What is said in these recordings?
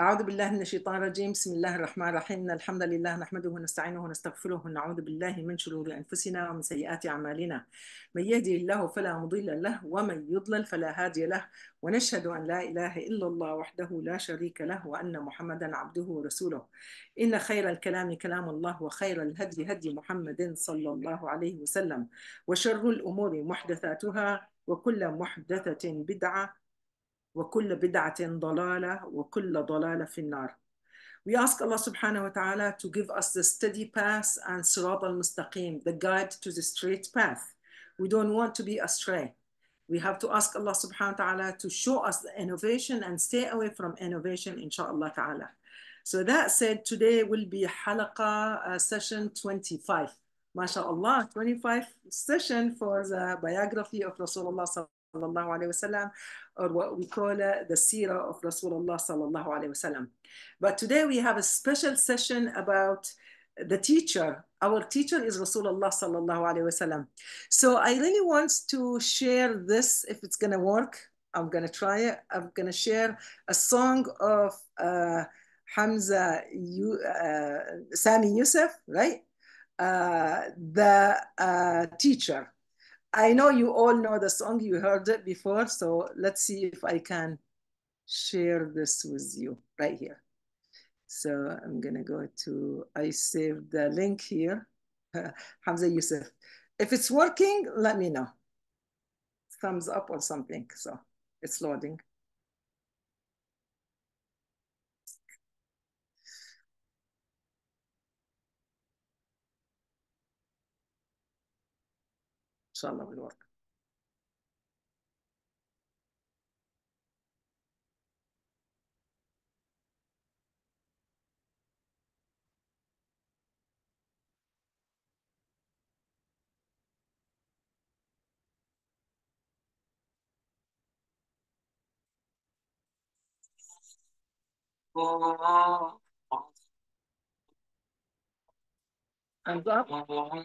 أعوذ بالله من الشيطان الرجيم. بسم الله الرحمن الرحيم. إن الحمد لله نحمده ونستعينه ونستغفره ونعوذ بالله من شرور أنفسنا ومن سيئات أعمالنا. من يهدي الله فلا مضل له ومن يضلل فلا هادي له. ونشهد أن لا إله إلا الله وحده لا شريك له وأن محمدا عبده ورسوله. إن خير الكلام كلام الله وخير الهدي هدي محمد صلى الله عليه وسلم. وشر الأمور محدثاتها وكل محدثة بدعة وكل بدعة ضلالة وكل ضلالة في النار. We ask Allah subhanahu wa ta'ala to give us the steady path and sirat al-mustaqim, the guide to the straight path. We don't want to be astray. We have to ask Allah subhanahu wa ta'ala to show us the innovation and stay away from innovation, inshallah ta'ala. So that said, today will be halaqa uh, session 25. MashaAllah, 25 session for the biography of Rasulullah sallallahu alayhi wasallam, or what we call uh, the seerah of Rasulullah sallallahu alayhi wasallam. But today we have a special session about the teacher. Our teacher is Rasulullah sallallahu alayhi wasallam. So I really want to share this, if it's gonna work, I'm gonna try it. I'm gonna share a song of uh, Hamza, you, uh, Sami Yusuf, right? Uh, the uh, teacher. I know you all know the song, you heard it before, so let's see if I can share this with you right here. So I'm gonna go to, I saved the link here, Hamza Yusuf. If it's working, let me know. Thumbs up or something, so it's loading. Inshallah will work. Thumbs up. Oh.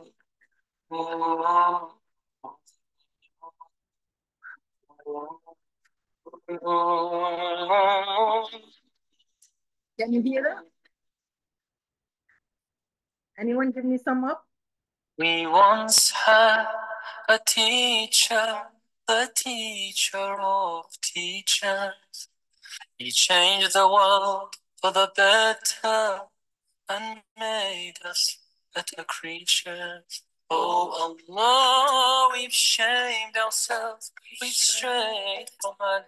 Can you hear it? Anyone give me some up? We once had a teacher, the teacher of teachers. He changed the world for the better and made us better creatures. Oh Allah, we've shamed ourselves, we've strayed from an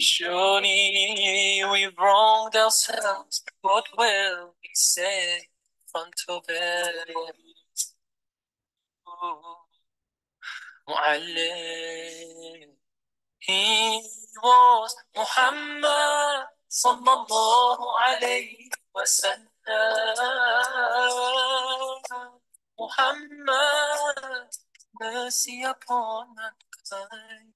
Surely we've wronged ourselves. What will we say in front of it? Mu'allim. He was Muhammad sallallahu alayhi wa sallam. Muhammad, mercy upon mankind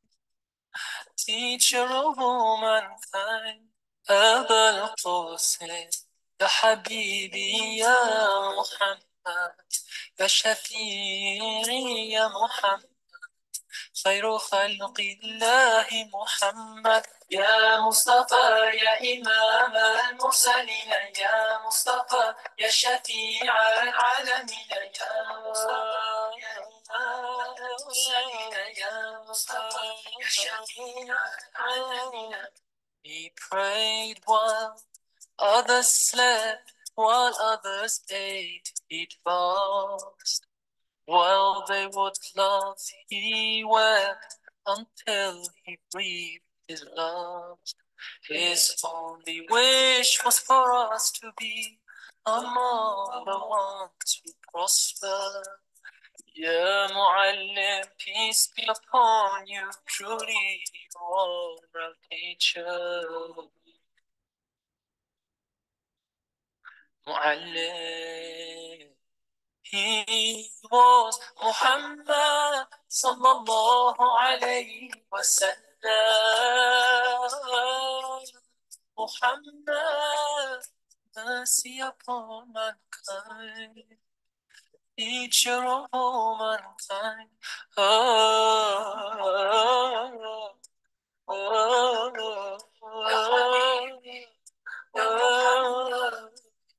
teacher of all mankind أبا القاسم يا حبيبي يا محمد يا شفيعي يا محمد خير خلق الله محمد. يا مصطفى يا إمام المرسلين يا مصطفى يا شفيع العالمين يا مصطفى يا إمام المرسلين يا مصطفى يا شفيع العالمين. He prayed while others slept, while others ate, he'd fast. While they would laugh, he wept until he breathed his last. His only wish was for us to be among the ones who prosper. Ya Mu'allim, peace be upon you, truly you are our teacher. He was Muhammad sallallahu alayhi wa sallam. Muhammad, mercy upon mankind, teacher of all mankind. Oh, Oh, oh, oh, oh, oh,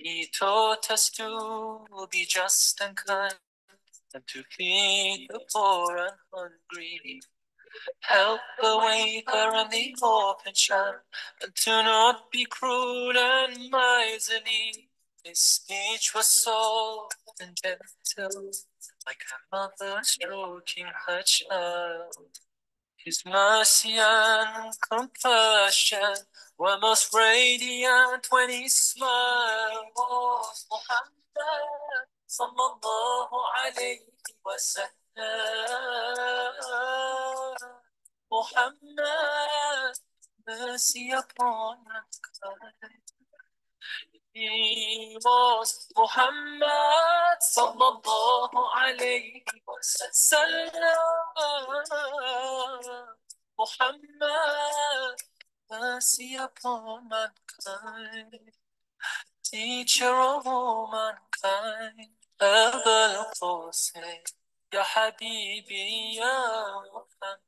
He taught us to be just and kind, and to feed the poor and hungry, help the waker and the orphan child, and to not be cruel and miserly. His speech was soft and gentle, like a mother stroking her child. His mercy and compassion were most radiant when he smiled. Was Muhammad sallallahu alayhi wa sallam. Muhammad, mercy upon mankind. Muhammad sallallahu alayhi wa sallam. Muhammad, mercy upon mankind. Teacher of all mankind. أبا القاسم يا حبيبي يا محمد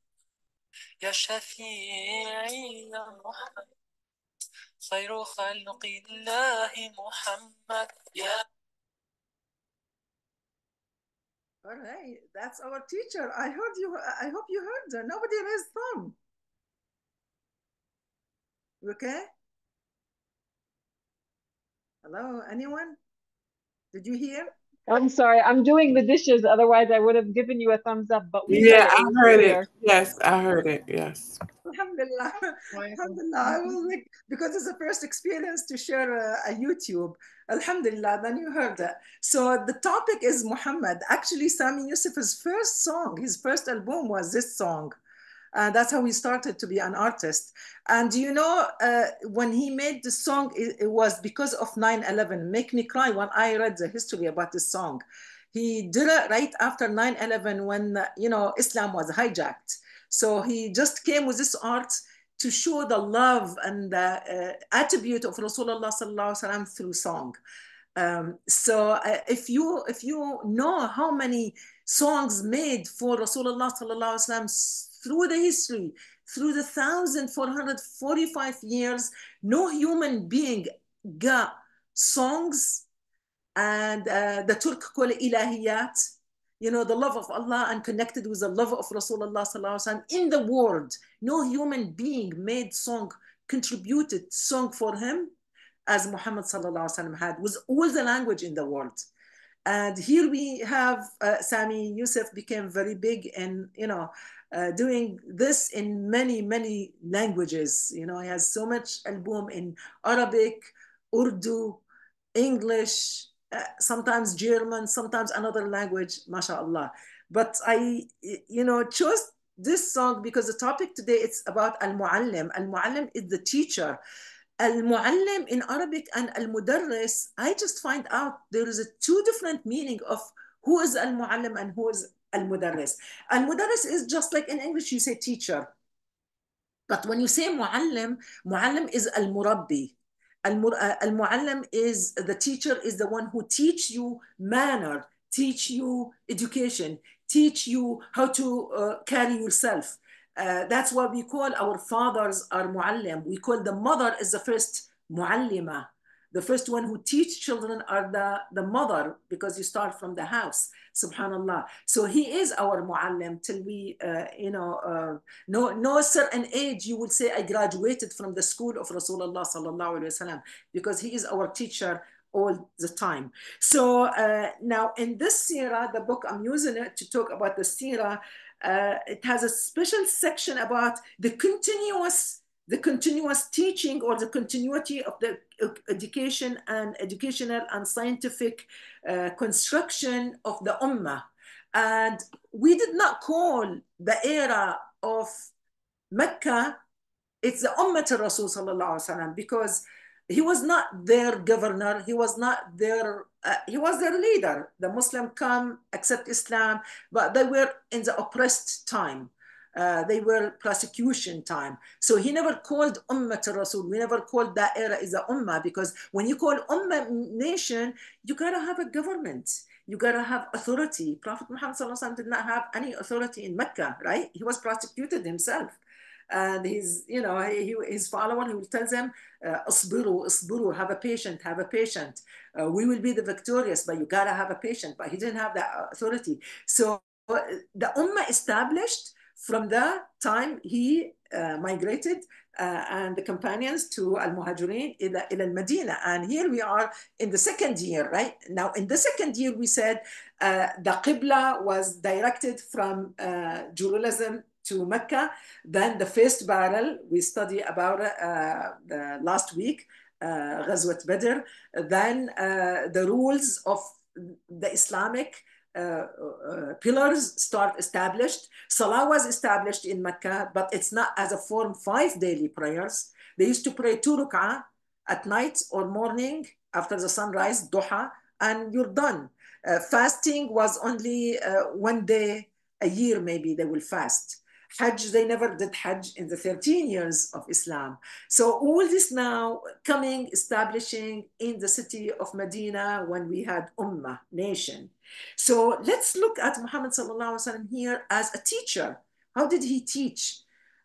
يا شفيعي يا محمد خير خلق الله محمد يا All right, that's our teacher. I heard you. I hope you heard her. Nobody raised thumb. You okay? Hello, anyone? Did you hear? I'm sorry, I'm doing the dishes. Otherwise, I would have given you a thumbs up. But we Yeah, I heard clear. it. Yes, I heard it. Yes. Alhamdulillah. Alhamdulillah. I was like, because it's the first experience to share a, a YouTube. Alhamdulillah, then you heard that. So the topic is Muhammad. Actually, Sami Yusuf's first song, his first album was this song. Uh, that's how he started to be an artist. And you know, uh, when he made the song, it, it was because of 9 11. Make me cry when I read the history about this song. He did it right after 9 11 when, uh, you know, Islam was hijacked. So he just came with this art to show the love and the uh, attribute of Rasulullah sallallahu through song. Um, so uh, if you if you know how many songs made for Rasulullah sallallahu through the history, through the 1,445 years, no human being got songs and uh, the Turk call ilahiyat, you know, the love of Allah and connected with the love of Rasulullah sallallahu in the world. No human being made song, contributed song for him as Muhammad sallallahu had with all the language in the world. And here we have uh, Sami Yusuf became very big and, you know, uh, doing this in many, many languages. You know, he has so much album in Arabic, Urdu, English, uh, sometimes German, sometimes another language, mashallah. But I, you know, chose this song because the topic today it's about al-muallim. Al-muallim is the teacher. Al-muallim in Arabic and al-mudarris, I just find out there is a two different meaning of who is al-muallim and who is al-mudarris. Al-mudarris is just like in English you say teacher. But when you say muallim, muallim is al-murabbi. Al-muallim is the teacher is the one who teach you manner, teach you education, teach you how to uh, carry yourself. Uh, that's why we call our fathers our muallim. We call the mother is the first muallima. The first one who teach children are the, the mother because you start from the house. Subhanallah. So he is our muallim till we, uh, you know, uh, no, no certain age you would say I graduated from the school of Rasulullah sallallahu alaihi wasallam because he is our teacher all the time. So uh, now in this seerah, the book I'm using it to talk about the seerah, uh, it has a special section about the continuous the continuous teaching or the continuity of the education and educational and scientific uh, construction of the ummah. And we did not call the era of Mecca, it's the Ummah Rasul sallallahu alaihi wasallam because he was not their governor, he was not their, uh, he was their leader. The Muslim come, accept Islam, but they were in the oppressed time. Uh, they were prosecution time. So he never called Ummah to Rasul. We never called that era is a Ummah because when you call Ummah nation, you gotta have a government. You gotta have authority. Prophet Muhammad did not have any authority in Mecca, right? He was prosecuted himself. And his, you know, he, his follower, he will tell them, asbiru, asbiru, have a patient, have a patient. Uh, we will be the victorious, but you gotta have a patient. But he didn't have that authority. So the Ummah established from the time he uh, migrated uh, and the companions to Al-Muhajirin ila, ila Al-Medina. And here we are in the second year, right? Now, in the second year, we said uh, the Qibla was directed from uh, Jerusalem to Mecca. Then the first battle, we study about uh, last week, uh, Ghazwat Badr. Then the rules of the Islamic uh, uh, Uh, uh, pillars start established. Salah was established in Mecca, but it's not as a form five daily prayers. They used to pray two ruk'ah at night or morning after the sunrise, duha, and you're done. Uh, fasting was only uh, one day a year, maybe they will fast. Hajj, they never did Hajj in the 13 years of Islam. So all this now coming, establishing in the city of Medina when we had Ummah, nation. So let's look at Muhammad here as a teacher. How did he teach?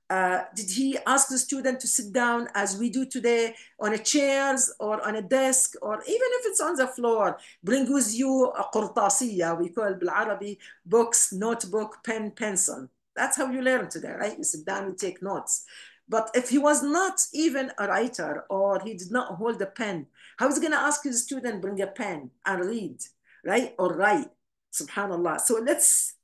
Uh, did he ask the student to sit down as we do today on a chairs or on a desk or even if it's on the floor? Bring with you a qurtasiya we call it in Arabic, books, notebook, pen, pencil that's how you learn today right? You sit down you take notes. But if he was not even a writer or he did not hold a pen how is he going to ask his student bring a pen and read right? Or write subhanallah. So let's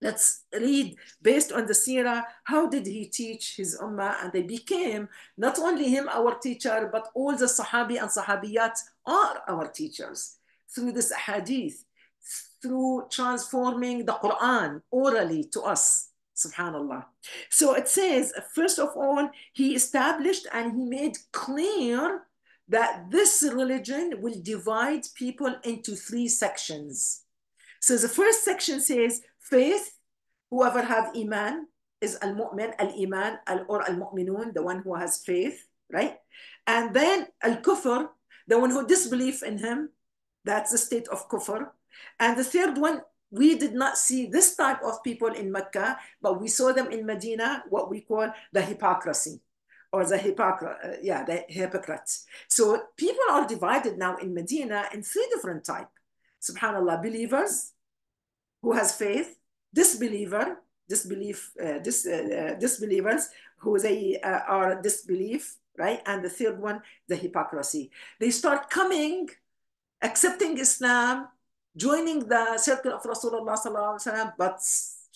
let's read based on the seerah. How did he teach his ummah? And they became not only him our teacher but all the sahabi and sahabiyat are our teachers through this hadith through transforming the quran orally to us subhanallah so it says first of all he established and he made clear that this religion will divide people into three sections. So the first section says faith, whoever have iman is al-mu'min, al-iman, al or al-mu'minun, the one who has faith, right? And then al-kufr, the one who disbelief in him, that's the state of kufr. And the third one, we did not see this type of people in Mecca, but we saw them in Medina, what we call the hypocrisy or the hypocrite, uh, yeah, the hypocrites. So people are divided now in Medina in three different type. Subhanallah, believers who has faith, disbeliever, disbelief, uh, dis, uh, disbelievers who they uh, are disbelief, right? And the third one, the hypocrisy. They start coming, accepting Islam, joining the circle of Rasulullah sallallahu alaihi wasallam, but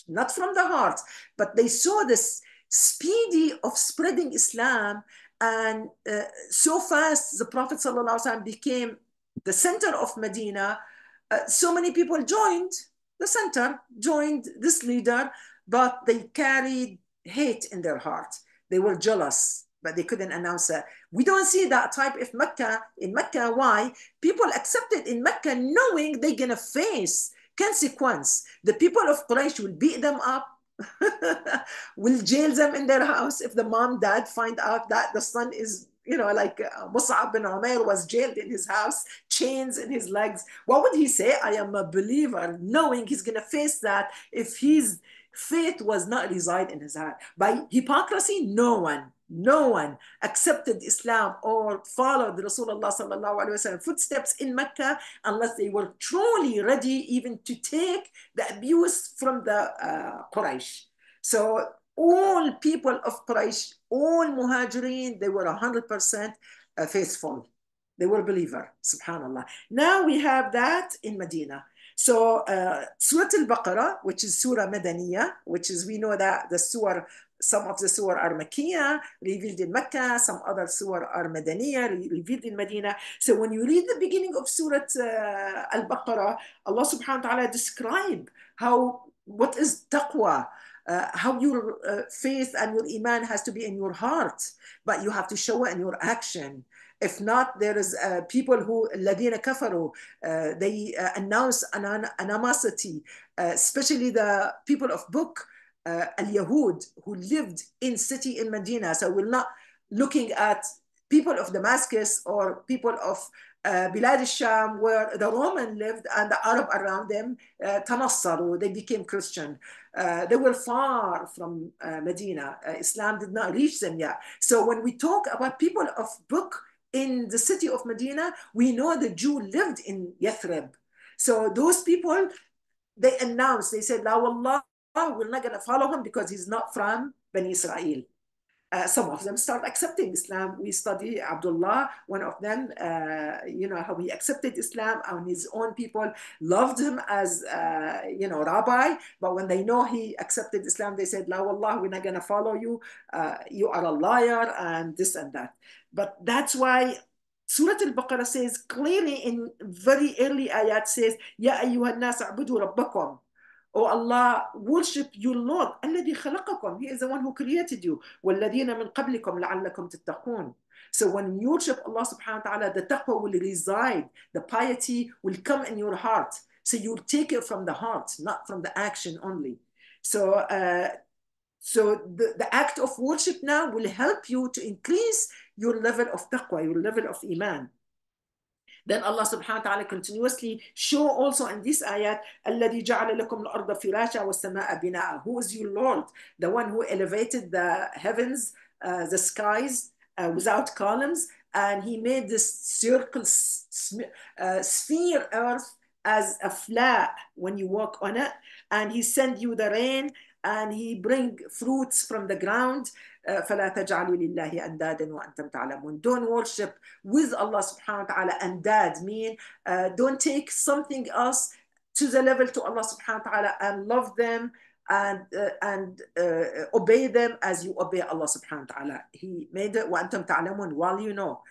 not from the heart, but they saw this speedy of spreading Islam and uh, so fast the Prophet ﷺ became the center of Medina. Uh, so many people joined the center, joined this leader, but they carried hate in their heart. They were jealous, but they couldn't announce it. We don't see that type of Mecca in Mecca. Why? People accepted in Mecca knowing they're gonna face consequence. The people of Quraysh will beat them up, will jail them in their house if the mom dad find out that the son is you know like uh, Mus'ab bin Umair was jailed in his house chains in his legs what would he say I am a believer knowing he's going to face that if his faith was not reside in his heart by hypocrisy no one no one accepted Islam or followed Rasulullah sallallahu alaihi wasallam footsteps in Mecca unless they were truly ready even to take the abuse from the uh, Quraysh. So all people of Quraysh, all Muhajirin, they were 100% uh, faithful. They were believer, subhanallah. Now we have that in Medina. So uh, Surah Al-Baqarah, which is Surah Madaniya, which is, we know that the surah, some of the surah are Makkiyah, revealed in Mecca, some other surah are Madaniya, re- revealed in Medina. So when you read the beginning of Surah uh, Al-Baqarah, Allah subhanahu wa ta'ala describe how, what is taqwa, uh, how your uh, faith and your iman has to be in your heart, but you have to show it in your action. If not, there is uh, people who الذين كفروا uh, they uh, announce anon- animosity, uh, especially the people of book, uh, al-Yahud who lived in city in Medina. So we're not looking at people of Damascus or people of uh, Bilad al-Sham where the Roman lived and the Arab around them, uh, tanassaru, they became Christian. Uh, they were far from uh, Medina. Uh, Islam did not reach them yet. So when we talk about people of book in the city of Medina, we know the Jew lived in Yathrib. So those people, they announced, they said, La wallah, we're not going to follow him because he's not from Bani Israel. Uh, some of them start accepting Islam. We study Abdullah, one of them, uh, you know, how he accepted Islam and his own people loved him as, uh, you know, rabbi. But when they know he accepted Islam, they said, La wallah, we're not going to follow you. Uh, you are a liar and this and that. But that's why Surah Al-Baqarah says clearly in very early ayat says, Ya ayyuhan nas rabbakum. Oh Allah, worship your Lord. الذي خلقكم. He is the one who created you. والذين من قبلكم لعلكم تتقون. So when you worship Allah subhanahu wa ta'ala, the taqwa will reside. The piety will come in your heart. So you'll take it from the heart, not from the action only. So uh, so the, the act of worship now will help you to increase your level of taqwa, your level of iman. Then Allah subhanahu wa ta'ala continuously show also in this ayat, الَّذِي جَعَلَ لَكُمْ الْأَرْضَ فِرَاشًا وَالسَّمَاءَ بِنَاءً Who is your Lord? The one who elevated the heavens, uh, the skies uh, without columns, and he made this circle, uh, sphere earth as a flat when you walk on it, and he sent you the rain, and he bring fruits from the ground فلا تجعلوا لله أندادا وأنتم تعلمون don't worship with Allah subhanahu wa ta'ala andad mean uh, don't take something else to the level to Allah subhanahu wa ta'ala and love them and uh, and uh, obey them as you obey Allah subhanahu wa ta'ala he made it وأنتم تعلمون while you know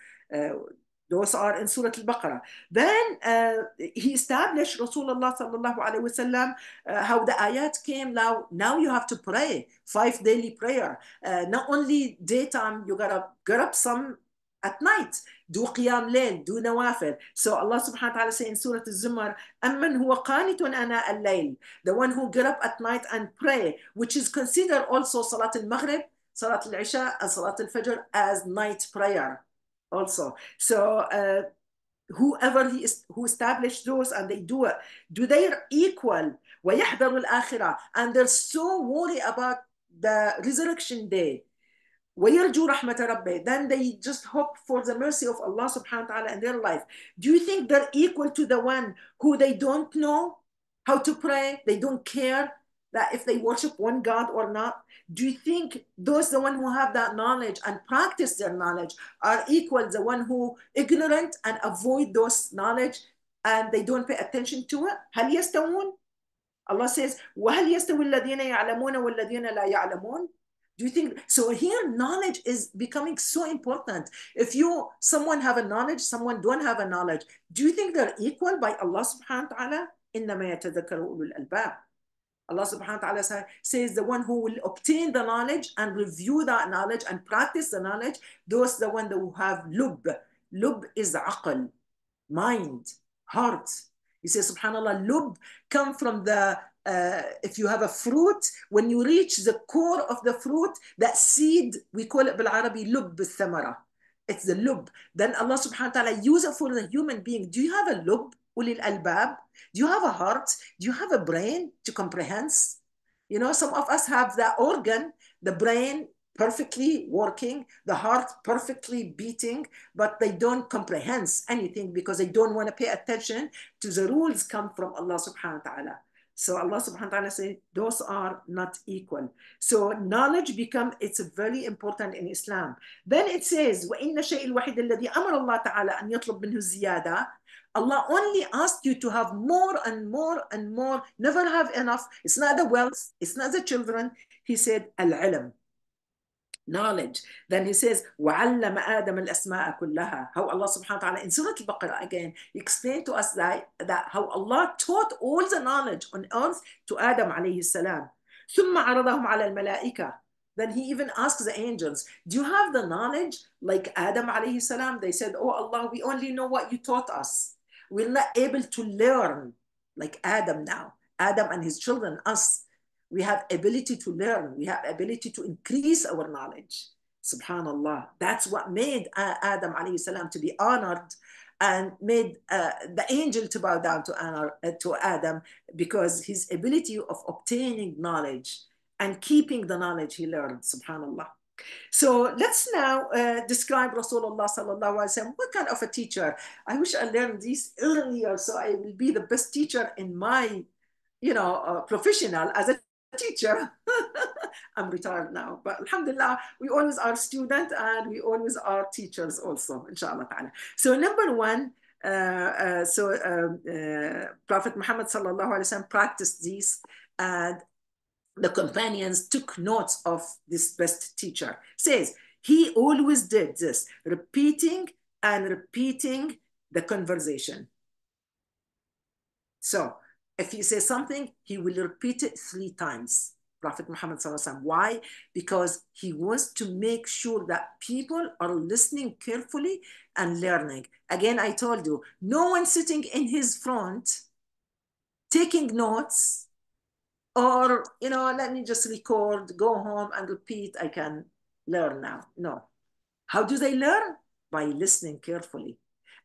those are in Surah Al-Baqarah. Then uh, he established Rasulullah sallallahu alaihi wasallam uh, how the ayat came now. Now you have to pray five daily prayer. Uh, not only daytime, you gotta get up some at night. Do qiyam layl, do nawafil. So Allah subhanahu wa ta'ala say in Surah Al-Zumar, أَمَّنْ هُوَ قَانِتٌ أَنَاءَ اللَّيْلِ The one who get up at night and pray, which is considered also Salat al-Maghrib, Salat al-Isha, and Salat al-Fajr as night prayer also. So uh, whoever he is, who established those and they do it, do they equal ويحذر الآخرة and they're so worried about the resurrection day ويرجو رحمة ربه then they just hope for the mercy of Allah subhanahu wa ta'ala in their life. Do you think they're equal to the one who they don't know how to pray, they don't care that if they worship one God or not? Do you think those the one who have that knowledge and practice their knowledge are equal the one who ignorant and avoid those knowledge and they don't pay attention to it? هل يستوون? Allah says, وهل يستوي الذين يعلمون والذين لا يعلمون? Do you think so? Here, knowledge is becoming so important. If you someone have a knowledge, someone don't have a knowledge. Do you think they're equal by Allah subhanahu wa ta'ala? إنما يتذكر أولو الألباب. Allah subhanahu wa ta'ala says the one who will obtain the knowledge and review that knowledge and practice the knowledge, those the one that will have lub. Lub is aql, mind, heart. He says, subhanAllah, lub come from the, uh, if you have a fruit, when you reach the core of the fruit, that seed, we call it bil-Arabi lub al-thamara. It's the lub. Then Allah subhanahu wa ta'ala use it for the human being. Do you have a lub? ulil albab? Do you have a heart? Do you have a brain to comprehend? You know, some of us have that organ, the brain perfectly working, the heart perfectly beating, but they don't comprehend anything because they don't want to pay attention to the rules come from Allah subhanahu wa ta'ala. So Allah subhanahu wa ta'ala said, those are not equal. So knowledge become, it's very important in Islam. Then it says, وَإِنَّ الشَّيْء الْوَحِيدَ الَّذِي أَمَرَ اللَّهُ تَعَالَى أَنْ يَطْلُبْ مِنْهُ الزِّيَادَةِ Allah only asked you to have more and more and more, never have enough. It's not the wealth, it's not the children. He said, al-ilm, knowledge. Then he says, وَعَلَّمَ آدَمَ الْأَسْمَاءَ كُلَّهَا How Allah subhanahu wa ta'ala, in Surah Al-Baqarah again, he explained to us that, that how Allah taught all the knowledge on earth to Adam alayhi salam. ثُمَّ عَرَضَهُمْ عَلَى الْمَلَائِكَةِ Then he even asked the angels, do you have the knowledge like Adam alayhi salam? They said, oh Allah, we only know what you taught us. We're not able to learn like Adam now. Adam and his children, us, we have ability to learn. We have ability to increase our knowledge. Subhanallah. That's what made Adam alayhi salam to be honored and made uh, the angel to bow down to, honor, uh, to Adam because his ability of obtaining knowledge and keeping the knowledge he learned, subhanallah. So let's now uh, describe Rasulullah sallallahu alaihi wasallam. What kind of a teacher? I wish I learned this earlier so I will be the best teacher in my, you know, uh, professional as a teacher. I'm retired now, but alhamdulillah, we always are student and we always are teachers also, inshallah ta'ala. So number one, uh, uh, so um, uh, Prophet Muhammad sallallahu alaihi wasallam practiced this and the companions took notes of this best teacher. Says he always did this, repeating and repeating the conversation. So if he says something, he will repeat it three times. Prophet Muhammad Why? Because he wants to make sure that people are listening carefully and learning. Again, I told you, no one sitting in his front taking notes or, you know, let me just record, go home and repeat, I can learn now. No. How do they learn? By listening carefully.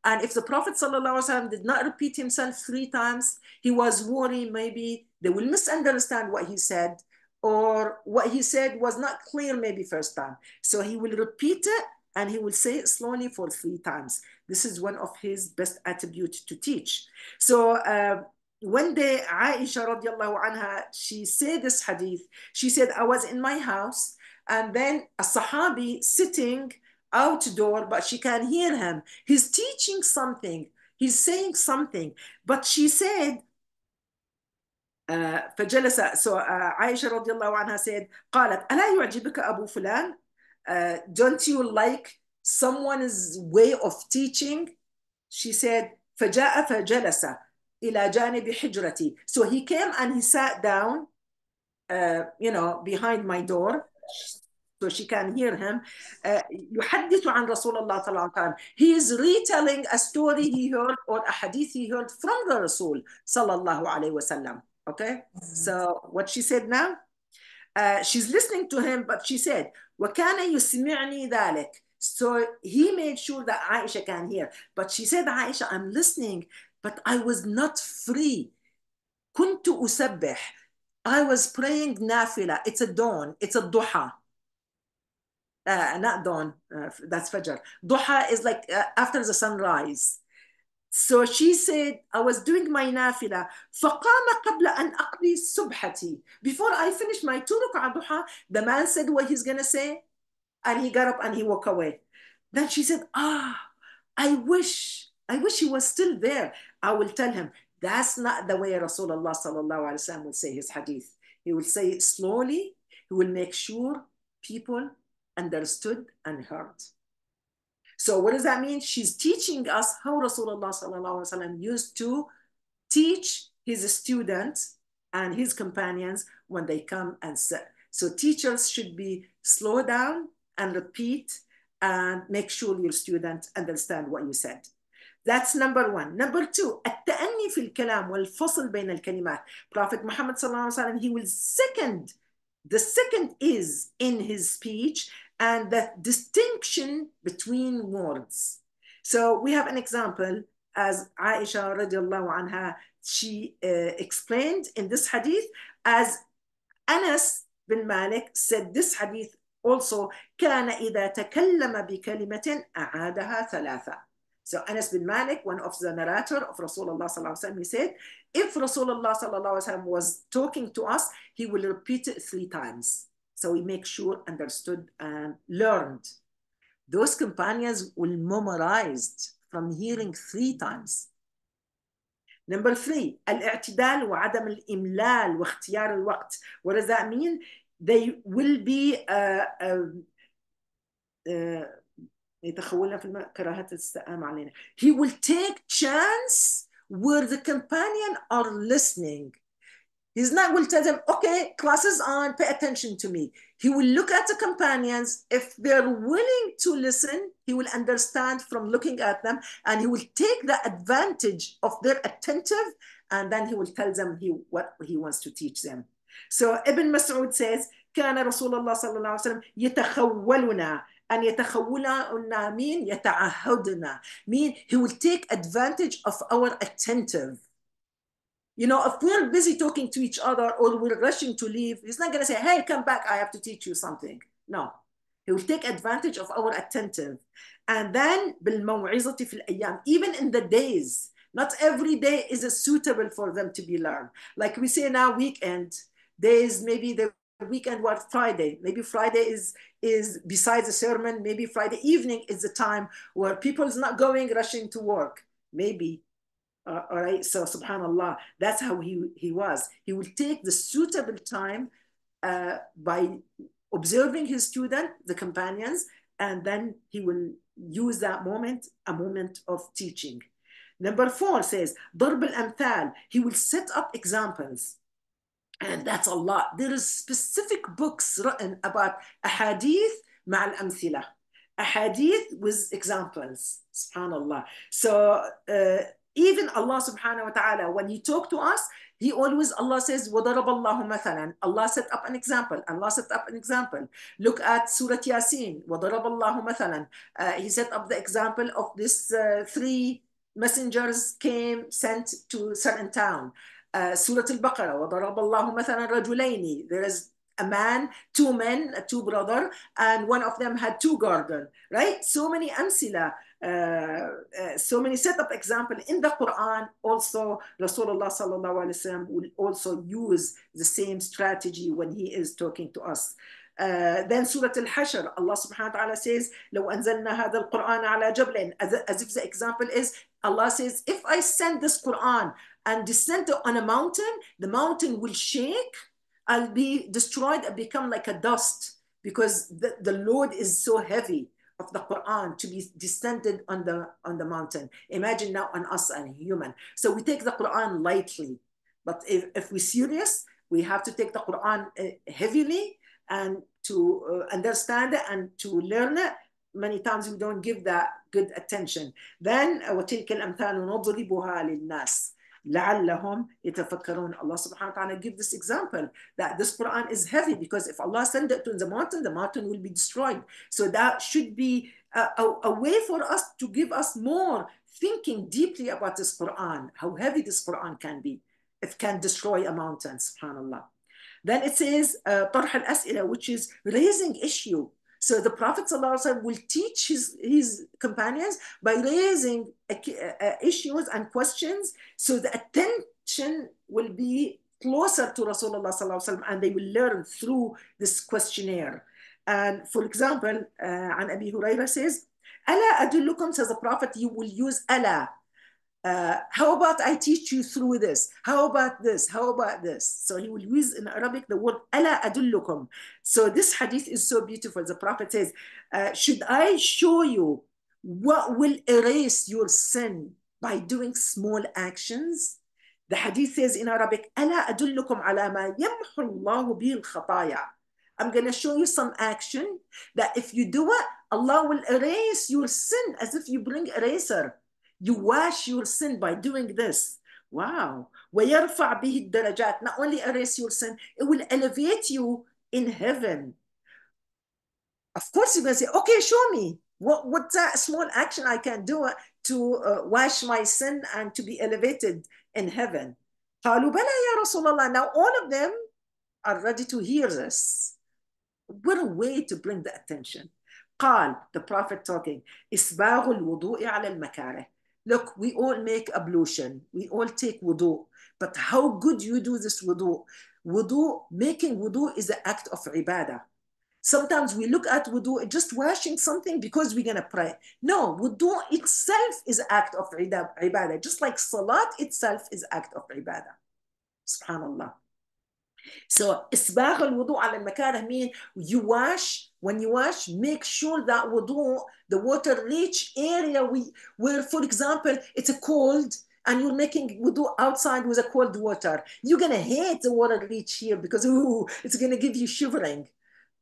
And if the Prophet ﷺ did not repeat himself three times, he was worried maybe they will misunderstand what he said or what he said was not clear maybe first time. So he will repeat it and he will say it slowly for three times. This is one of his best attributes to teach. So uh, one day Aisha radiallahu anha, she said this hadith. She said, I was in my house and then a Sahabi sitting outdoor, but she can hear him. He's teaching something. He's saying something. But she said, uh, فجلس so uh, عائشة رضي الله عنها said قالت ألا يعجبك أبو فلان uh, don't you like someone's way of teaching she said فجاء فجلس إلى جانب حجرتي so he came and he sat down uh, you know behind my door so she can hear him uh, يحدث عن رسول الله صلى الله عليه وسلم he is retelling a story he heard or a hadith he heard from the Rasul صلى الله عليه وسلم okay so what she said now uh, she's listening to him but she said وكان يسمعني ذلك so he made sure that Aisha can hear but she said Aisha I'm listening but I was not free كنت أسبح I was praying nafila it's a dawn it's a duha uh, not dawn, uh, that's Fajr. Duha is like uh, after the sunrise. So she said, I was doing my nafila. فقام قبل أن أقضي سبحتي. Before I finished my two ruk'ah duha, the man said what he's going to say. And he got up and he walked away. Then she said, ah, I wish, I wish he was still there. I will tell him, that's not the way Rasulullah sallallahu alaihi wasallam would say his hadith. He will say it slowly. He will make sure people understood and heard. So what does that mean? She's teaching us how Rasulullah sallallahu used to teach his students and his companions when they come and sit. So teachers should be slow down and repeat and make sure your students understand what you said. That's number one. Number two, التأني في الكلام والفصل بين الكلمات. Prophet Muhammad sallallahu alaihi wasallam, he will second. The second is in his speech and the distinction between words. So we have an example as Aisha radiallahu anha, she uh, explained in this hadith as Anas bin Malik said this hadith also كان إذا تكلم بكلمة أعادها ثلاثة. So Anas bin Malik, one of the narrator of Rasulullah sallallahu alaihi wasallam, he said, if Rasulullah sallallahu alaihi wasallam was talking to us, he will repeat it three times. So we make sure understood and learned. Those companions will memorized from hearing three times. Number three, الاعتدال وعدم الإملال واختيار الوقت. What does that mean? They will be uh, uh, uh, يتخولنا في الماء كراهة السآم علينا. He will take chance where the companion are listening. He's not will tell them, okay, class is on, pay attention to me. He will look at the companions. If they're willing to listen, he will understand from looking at them and he will take the advantage of their attentive and then he will tell them he, what he wants to teach them. So Ibn Mas'ud says, كان رسول الله صلى الله عليه وسلم يتخولنا أن يتخولنا mean يتعهدنا mean he will take advantage of our attentive you know, if we're busy talking to each other or we're rushing to leave, he's not going to say, hey, come back, I have to teach you something. No. He will take advantage of our attentive. And then, بالموعظة في الأيام, even in the days, not every day is suitable for them to be learned. Like we say now, weekend, days, maybe the weekend was Friday. Maybe Friday is, is besides the sermon, maybe Friday evening is the time where people is not going, rushing to work. Maybe uh, all right, so subhanAllah, that's how he, he was. He will take the suitable time uh, by observing his student, the companions, and then he will use that moment, a moment of teaching. Number four says, ضرب الأمثال. He will set up examples. And that's a lot. There is specific books written about ahadith مع الأمثلة. Ahadith with examples. Subhanallah. So uh, even Allah subhanahu wa ta'ala, when he talked to us, he always, Allah says, وَضَرَبَ اللَّهُ مَثَلًا Allah set up an example. Allah set up an example. Look at Surah Yasin. وَضَرَبَ اللَّهُ مَثَلًا uh, He set up the example of this uh, three messengers came sent to certain town. Uh, Surah Al-Baqarah. وَضَرَبَ اللَّهُ مَثَلًا رَجُلَيْنِ There is a man, two men, two brother, and one of them had two garden, right? So many amsila, uh, uh, so many set up example in the Quran. Also, Rasulullah sallallahu alaihi wasallam will also use the same strategy when he is talking to us. Uh, then Surah Al-Hashr, Allah subhanahu wa ta'ala says, لو أنزلنا هذا القرآن على جبل, as, as if the example is, Allah says, if I send this Quran and descend on a mountain, the mountain will shake, I'll be destroyed and become like a dust because the, the load is so heavy of the Quran to be descended on the on the mountain. Imagine now on us and human. So we take the Quran lightly, but if, if we're serious, we have to take the Quran heavily and to uh, understand it and to learn it. Many times we don't give that good attention. Then وتلك الأمثال نضربها للناس. لعلهم يتفكرون Allah subhanahu wa ta'ala give this example that this Quran is heavy because if Allah send it to the mountain the mountain will be destroyed so that should be a, a, a way for us to give us more thinking deeply about this Quran how heavy this Quran can be it can destroy a mountain subhanallah then it says uh, طرح الأسئلة which is raising issue so the Prophet ﷺ will teach his, his companions by raising issues and questions so the attention will be closer to Rasulullah ﷺ and they will learn through this questionnaire. And for example, uh, عن أبي هريرة says, ألا أدلكم, says the Prophet, you will use ألا uh, how about I teach you through this? How about this? How about this? So he will use in Arabic the word ala adullukum. So this hadith is so beautiful. The Prophet says, uh, should I show you what will erase your sin by doing small actions? The hadith says in Arabic, adullukum ala ma yamhu Allahu bil khataya. I'm going to show you some action that if you do it, Allah will erase your sin as if you bring eraser. You wash your sin by doing this. Wow. ويرفع به الدرجات. Not only erase your sin, it will elevate you in heaven. Of course, you're going to say, okay, show me. What, what's that small action I can do to uh, wash my sin and to be elevated in heaven? قالوا بلى يا رسول الله. Now all of them are ready to hear this. What a way to bring the attention. قال the prophet talking إسباغ الوضوء على المكاره look we all make ablution. We all take wudu. But how good you do this wudu? Wudu making wudu is an act of ibadah. Sometimes we look at wudu just washing something because we're going to pray. No wudu itself is an act of ibadah. Just like salat itself is act of ibadah. Subhanallah so إسباغ الوضوء على المكاره mean you wash when you wash make sure that wudu the water reach area we, where for example it's a cold and you're making wudu outside with a cold water you're gonna hate the water reach here because ooh, it's gonna give you shivering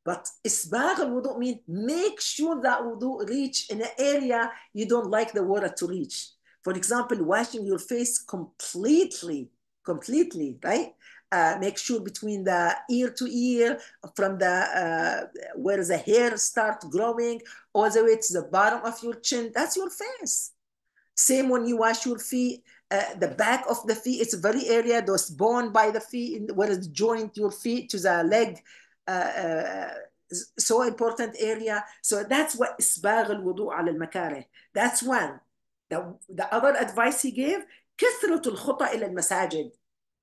but إسباغ الوضوء mean make sure that wudu reach in an area you don't like the water to reach for example washing your face completely completely right uh, make sure between the ear to ear, from the uh, where the hair start growing, all the way to the bottom of your chin. That's your face. Same when you wash your feet, uh, the back of the feet. It's a very area those bone by the feet, where is joint your feet to the leg. so important area. So that's what إسباغ الوضوء على المكاره. That's one. The, the other advice he gave كثرة الخطى إلى المساجد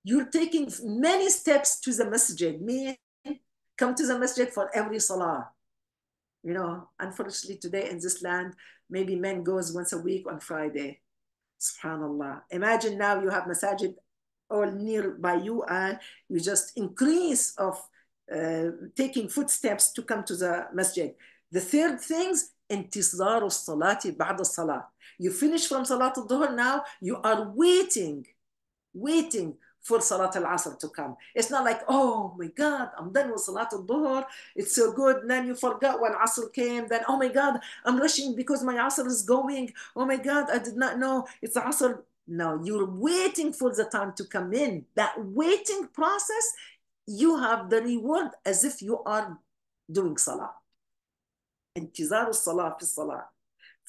you're taking many steps to the masjid. Me, come to the masjid for every salah. You know, unfortunately today in this land, maybe men goes once a week on Friday. Subhanallah. Imagine now you have masajid all nearby you and you just increase of uh, taking footsteps to come to the masjid. The third things, انتظار الصلاة بعد الصلاة. You finish from Salat al-Dhuhr now, you are waiting, waiting for Salat al-Asr to come. It's not like, oh my God, I'm done with Salat al-Dhuhr. It's so good. And then you forgot when Asr came. Then, oh my God, I'm rushing because my Asr is going. Oh my God, I did not know it's Asr. No, you're waiting for the time to come in. That waiting process, you have the reward as if you are doing Salah. انتظار الصلاة في الصلاة.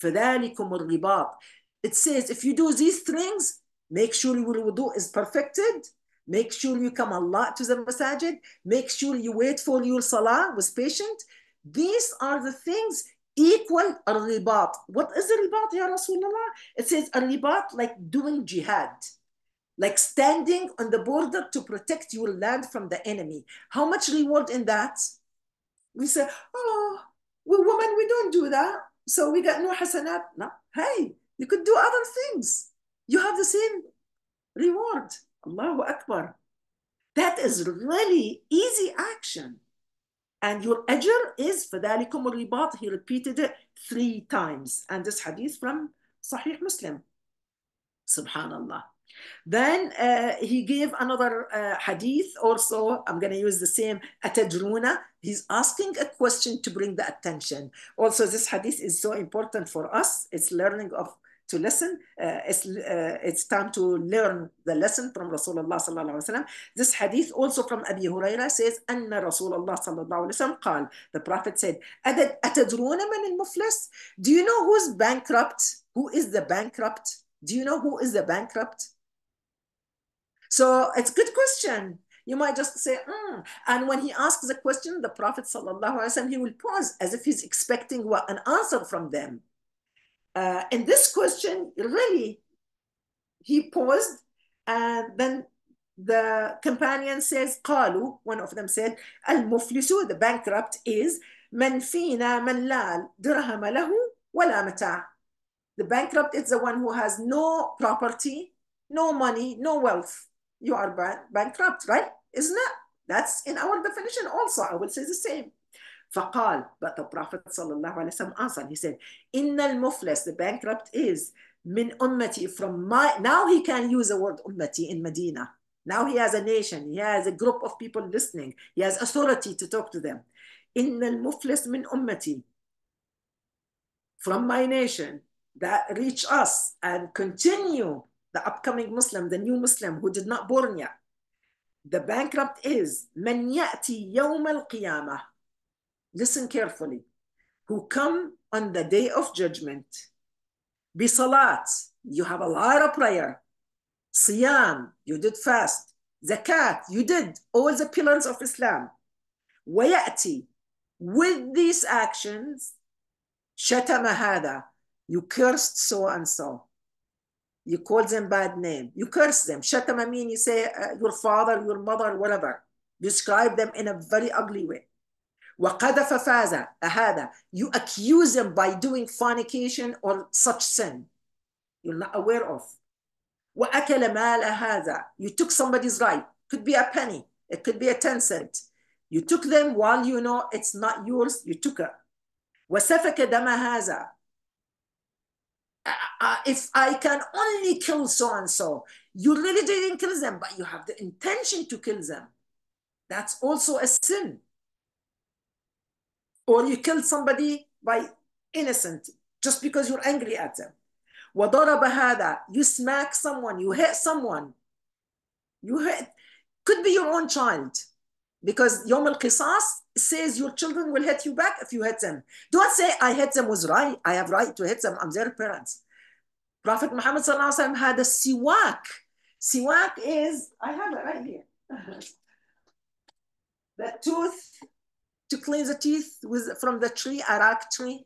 فذلكم الرباط. It says if you do these things, Make sure your wudu is perfected. Make sure you come a lot to the masajid. Make sure you wait for your salah with patience. These are the things equal ribat. What is a ribat, Ya Rasulullah? It says a ribat like doing jihad, like standing on the border to protect your land from the enemy. How much reward in that? We say, oh, we women, we don't do that. So we got no hasanat. No, hey, you could do other things you have the same reward. Allahu Akbar. That is really easy action. And your ajr is فَذَلِكُمُ الرِّبَاطِ He repeated it three times. And this hadith from Sahih Muslim. Subhanallah. Then uh, he gave another uh, hadith also. I'm going to use the same atadruna. He's asking a question to bring the attention. Also, this hadith is so important for us. It's learning of to listen. Uh, it's, uh, it's time to learn the lesson from Rasulullah sallallahu alaihi wasallam. This hadith also from Abi Huraira says, أن رسول الله صلى الله عليه وسلم قال, the Prophet said, أتدرون من المفلس? Do you know who's bankrupt? Who is the bankrupt? Do you know who is the bankrupt? So it's a good question. You might just say, mm. and when he asks the question, the Prophet sallallahu alaihi wasallam, he will pause as if he's expecting what, an answer from them. Uh, in this question, really, he paused, and then the companion says, قالوا, one of them said, المفلس, the bankrupt is من فينا من لا درهم له ولا متاع. The bankrupt is the one who has no property, no money, no wealth. You are bankrupt, right? Isn't it? That's in our definition also. I will say the same. فقال, but the Prophet sallallahu alaihi wasallam answered, he said, إن المفلس, the bankrupt is من أمتي from my, now he can use the word أمتي in Medina. Now he has a nation, he has a group of people listening, he has authority to talk to them. إن المفلس من أمتي from my nation that reach us and continue the upcoming Muslim, the new Muslim who did not born yet. The bankrupt is من يأتي يوم القيامة listen carefully, who come on the day of judgment. Bisalat, you have a lot of prayer. Siyam, you did fast. Zakat, you did all the pillars of Islam. Wayati, with these actions, Shatamahada, you cursed so and so. You call them bad name. You curse them. Shatama mean you say uh, your father, your mother, whatever. Describe them in a very ugly way. وقذف فاز هذا you accuse them by doing fornication or such sin you're not aware of وأكل مال هذا you took somebody's right could be a penny it could be a 10 cent you took them while you know it's not yours you took it وسفك دم هذا uh, if I can only kill so and so, you really didn't kill them, but you have the intention to kill them. That's also a sin. Or you killed somebody by innocent just because you're angry at them. وضرب هذا you smack someone, you hit someone. You hit, could be your own child. Because يوم القصاص says your children will hit you back if you hit them. Don't say I hit them was right. I have right to hit them. I'm their parents. Prophet Muhammad sallallahu alaihi wasallam had a siwak. Siwak is I have it right here. the tooth to cleanse the teeth with from the tree, arak tree.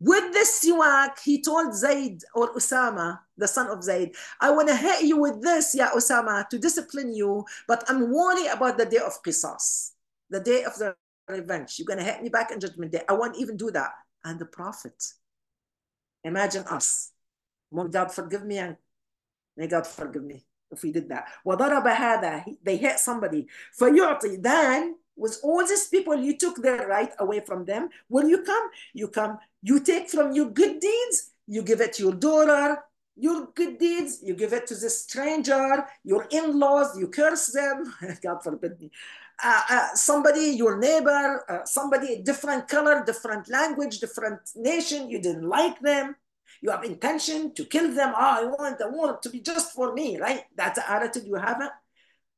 With the siwak, he told Zayd or Usama, the son of Zayd, I want to hit you with this, ya Usama, to discipline you, but I'm worried about the day of Qisas, the day of the revenge. You're going to hit me back in Judgment Day. I won't even do that. And the Prophet, imagine us. May God forgive me and may God forgive me if we did that. وضرب هذا, they hit somebody. فيعطي, then with all these people, you took their right away from them. When you come, you come, you take from your good deeds, you give it to your daughter, your good deeds, you give it to the stranger, your in-laws, you curse them, God forbid me. Uh, uh, somebody, your neighbor, uh, somebody, different color, different language, different nation, you didn't like them. You have intention to kill them. Oh, I want the world to be just for me, right? That's the attitude you have.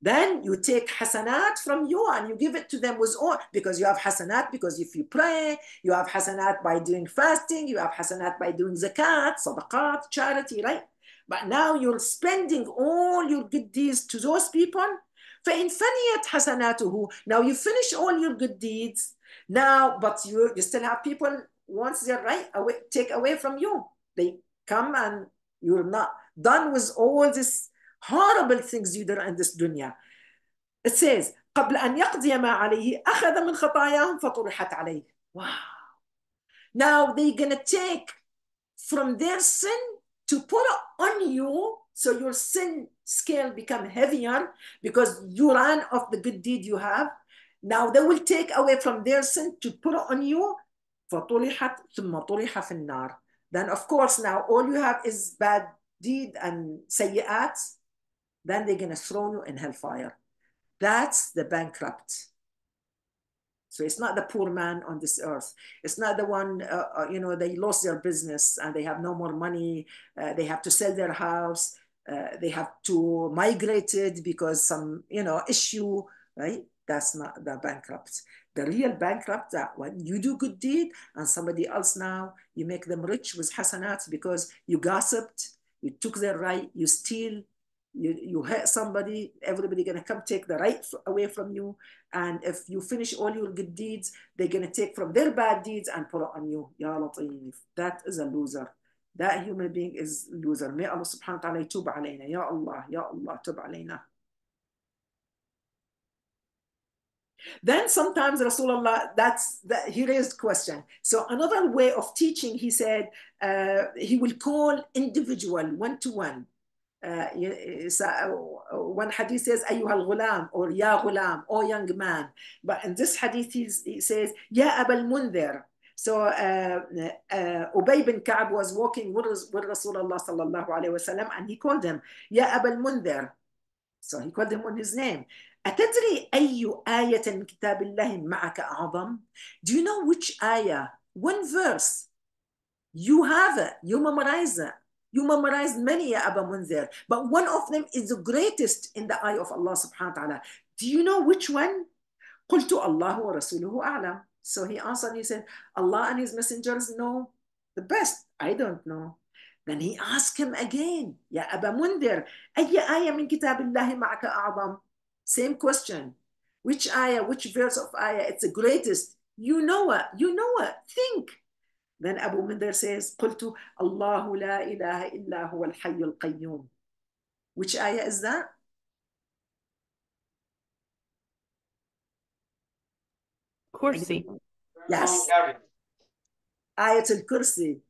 Then you take hasanat from you and you give it to them with all, because you have hasanat, because if you pray, you have hasanat by doing fasting, you have hasanat by doing zakat, sadaqat, charity, right? But now you're spending all your good deeds to those people. فإن فنيت حسناته now you finish all your good deeds now but you you still have people once they're right away take away from you they come and you're not done with all these horrible things you did in this dunya it says قبل أن يقضي ما عليه أخذ من خطاياهم فطرحت عليه wow now they're gonna take from their sin to put on you so your sin scale become heavier because you ran off the good deed you have. Now they will take away from their sin to put on you. فطرحت ثم طرح في النار. Then of course now all you have is bad deed and سيئات. then they're gonna throw you in hellfire. That's the bankrupt. So it's not the poor man on this earth. It's not the one, uh, uh, you know, they lost their business and they have no more money. Uh, they have to sell their house. Uh, they have to migrate it because some, you know, issue, right? That's not the bankrupt. The real bankrupt that when you do good deed and somebody else now, you make them rich with hasanat because you gossiped, you took their right, you steal, you, you hurt somebody, everybody gonna come take the right away from you. And if you finish all your good deeds, they're gonna take from their bad deeds and put it on you. Ya Latif. That is a loser. That human being is loser. May Allah subhanahu wa ta'ala tub alayna. Ya Allah, Ya Allah, tub alayna. Then sometimes Rasulullah, that's that he raised question. So another way of teaching, he said, uh, he will call individual one to one. Uh, one hadith says أيها الغلام or يا غلام or young man but in this hadith he says يا أبا المنذر so uh, uh, Ubay bin Ka'b was walking with, with Rasulullah sallallahu alayhi wasallam and he called him يا أبا المنذر so he called him on his name أتدري أي آية من كتاب الله معك أعظم do you know which ayah one verse you have it you memorize it you memorized many, Ya Aba Munzir, but one of them is the greatest in the eye of Allah subhanahu wa ta'ala. Do you know which one? قلت الله ورسوله أعلم. So he answered, he said, Allah and his messengers know the best. I don't know. Then he asked him again, يا أبا منذر, أي آية من كتاب الله معك أعظم? Same question. Which ayah, which verse of ayah, it's the greatest? You know it, you know it, think. Then Abu Mindar says, قلت الله لا إله إلا هو الحي القيوم. Which ayah is that? Kursi. Yes. Ayat al-Kursi.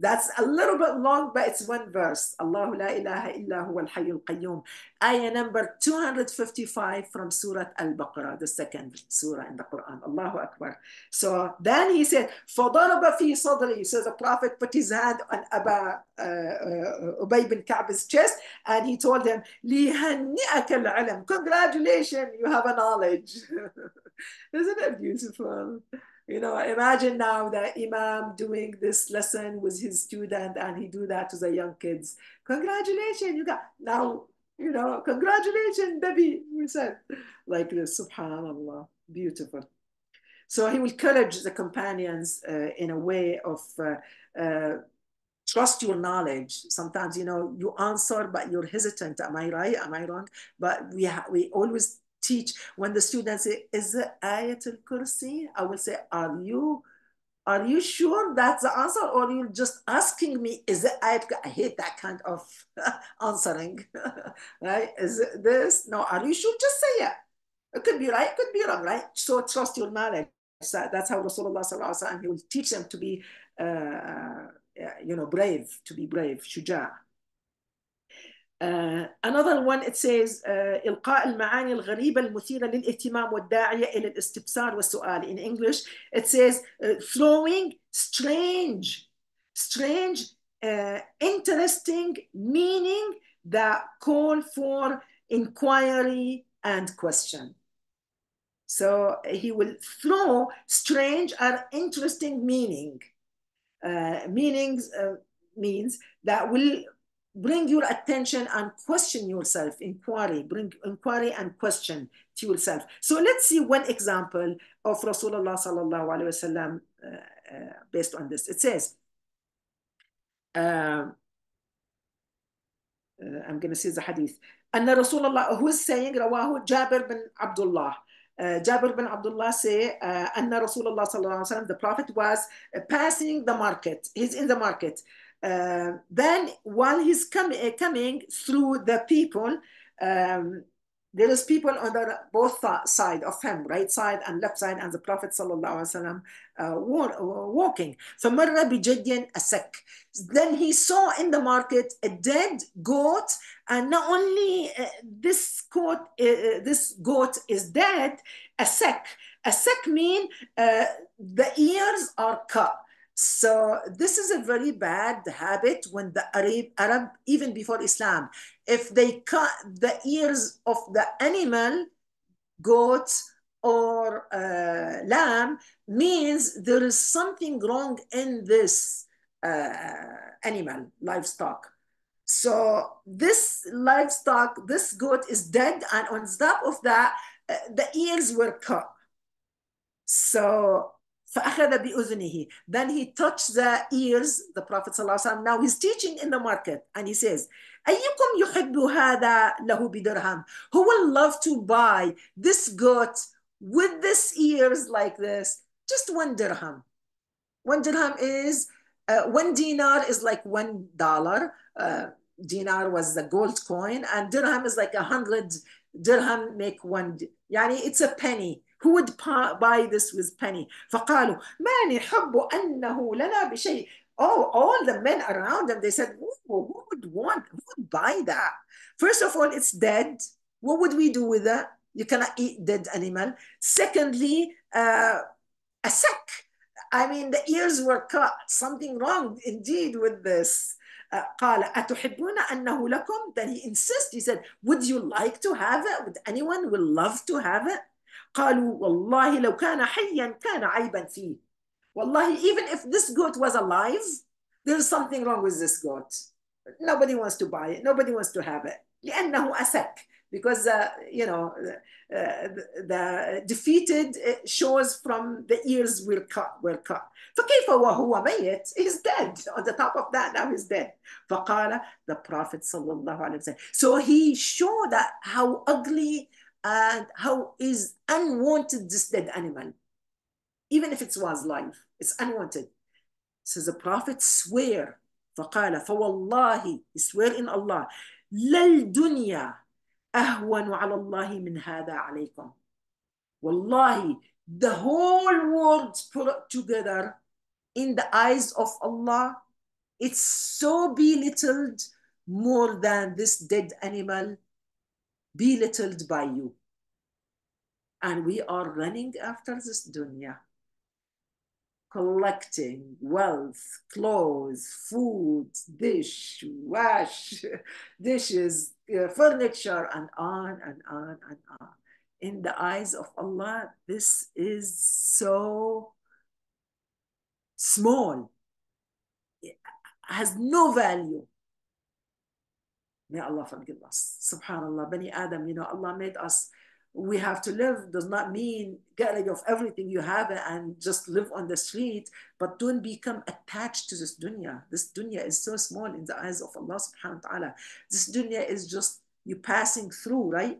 That's a little bit long, but it's one verse. Allah la ilaha illa huwa al-hayy al-qayyum. Ayah number 255 from Surah Al-Baqarah, the second surah in the Quran. Allahu Akbar. So then he said, فَضَرَبَ فِي صَدْرِي So the Prophet put his hand on Aba, uh, uh, Ubay bin Ka'b's chest and he told him, لِهَنِّئَكَ الْعِلْمِ Congratulations, you have a knowledge. Isn't it beautiful? You know, imagine now that Imam doing this lesson with his student and he do that to the young kids. Congratulations, you got now, you know, congratulations, baby. We said like this, subhanallah, beautiful. So he will encourage the companions uh, in a way of uh, uh, trust your knowledge. Sometimes, you know, you answer, but you're hesitant. Am I right? Am I wrong? But we, we always teach. When the students say is it ayat al-kursi? I will say are you are you sure that's the answer or you're just asking me is it ayat i hate that kind of answering right? Is it this? No are you sure? Just say it it could be right it could be wrong right? So trust your knowledge. So that's how rasulullah sallallahu alaihi wasallam he will teach them to be uh, you know brave to be brave shuja Uh, another one it says uh, إلقاء المعاني الغريبة المثيرة للاهتمام والداعية إلى الاستفسار والسؤال in English it says uh, throwing strange strange uh, interesting meaning that call for inquiry and question so he will throw strange or interesting meaning uh, meanings uh, means that will bring your attention and question yourself. Inquiry bring inquiry and question to yourself. So let's see one example of rasulullah sallallahu alaihi wasallam uh, uh, based on this. It says uh, uh i'm going to see the hadith. And rasulullah who is saying rawahu jabir bin abdullah. Uh, Jabir bin Abdullah say, uh, Anna Rasulullah sallallahu alayhi wa sallam, the Prophet was passing the market. He's in the market. Uh, then while he's com coming through the people, um, there is people on the both side of him, right side and left side, and the Prophet sallallahu alaihi wasallam uh, walking. فمر بجد أسك. Then he saw in the market a dead goat, and not only uh, this goat, uh, this goat is dead, a sek. A sek mean uh, the ears are cut. So this is a very bad habit when the Arab, Arab, even before Islam, if they cut the ears of the animal, goat or uh, lamb, means there is something wrong in this uh, animal, livestock. So this livestock, this goat is dead, and on top of that, uh, the ears were cut. So فأخذ بأذنه. Then he touched the ears, the Prophet ﷺ. Now he's teaching in the market and he says, أيكم يحب هذا له بدرهم? Who will love to buy this goat with this ears like this? Just one dirham. One dirham is, uh, one dinar is like one dollar. Uh, dinar was the gold coin and dirham is like a hundred dirham make one. Yani it's a penny. who would buy this with penny فقالوا ما نحب أنه لنا بشيء Oh, all the men around them, they said, who, who would want, who would buy that? First of all, it's dead. What would we do with that? You cannot eat dead animal. Secondly, uh, a sack. I mean, the ears were cut. Something wrong indeed with this. Uh, قال أتحبون أنه لكم? Then he insists. He said, would you like to have it? Would anyone will love to have it? قالوا والله لو كان حيا كان عيبا فيه والله even if this goat was alive there's something wrong with this goat nobody wants to buy it nobody wants to have it لأنه أسك because uh, you know uh, the, the defeated shows from the ears were cut were cut فكيف وهو ميت he's dead on the top of that now he's dead فقال the prophet صلى الله عليه وسلم so he showed that how ugly and how is unwanted this dead animal even if it was live it's unwanted So the Prophet swear فقال فوالله he swear in Allah للدنيا أهون على الله من هذا عليكم والله the whole world put together in the eyes of Allah it's so belittled more than this dead animal belittled by you and we are running after this dunya collecting wealth, clothes, food, dish, wash, dishes, uh, furniture, and on and on and on. In the eyes of Allah, this is so small, it has no value. May Allah forgive us. Subhanallah, Bani Adam, you know, Allah made us we have to live does not mean get rid of everything you have and just live on the street, but don't become attached to this dunya. This dunya is so small in the eyes of Allah subhanahu wa ta'ala. This dunya is just you passing through, right?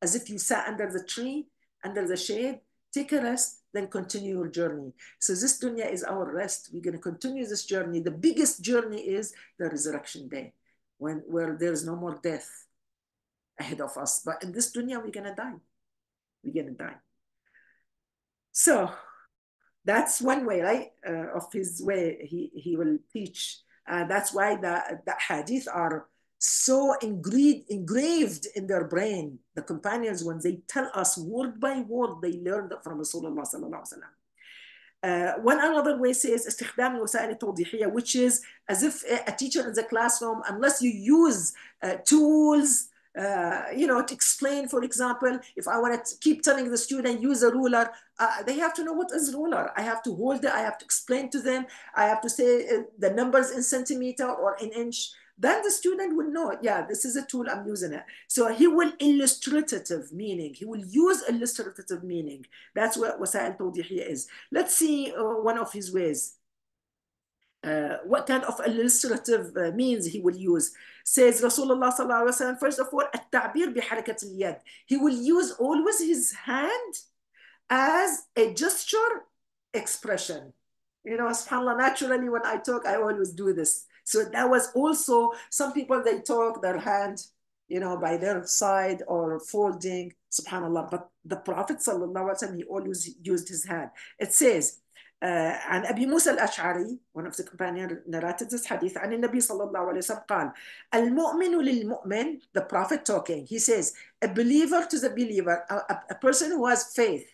As if you sat under the tree, under the shade, take a rest, then continue your journey. So this dunya is our rest. We're going to continue this journey. The biggest journey is the resurrection day, when where there is no more death ahead of us. But in this dunya, we're gonna die. We're gonna die. So that's one way, right? Uh, of his way he, he will teach. Uh, that's why the, the hadith are so engraved, engraved in their brain. The companions, when they tell us word by word, they learned from Rasulullah sallallahu. Uh, one another way says استخدام الوسائل التوضيحية which is as if a teacher in the classroom unless you use uh, tools uh, you know, to explain, for example, if I want to keep telling the student use a ruler, uh, they have to know what is ruler. I have to hold it. I have to explain to them. I have to say uh, the numbers in centimeter or in inch. Then the student will know, yeah, this is a tool, I'm using it. So he will illustrative meaning. He will use illustrative meaning. That's what wasa'il tawdihiyya is. Let's see uh, one of his ways. Uh, what kind of illustrative uh, means he will use says Rasulullah sallallahu alaihi wasallam first of all التعبير بحركة اليد he will use always his hand as a gesture expression you know subhanallah naturally when I talk I always do this so that was also some people they talk their hand you know by their side or folding subhanallah but the prophet sallallahu alaihi wasallam he always used his hand it says آه عن أبي موسى الأشعري one of the companion narrated this hadith عن النبي صلى الله عليه وسلم قال المؤمن للمؤمن the prophet talking he says a believer to the believer a, a person who has faith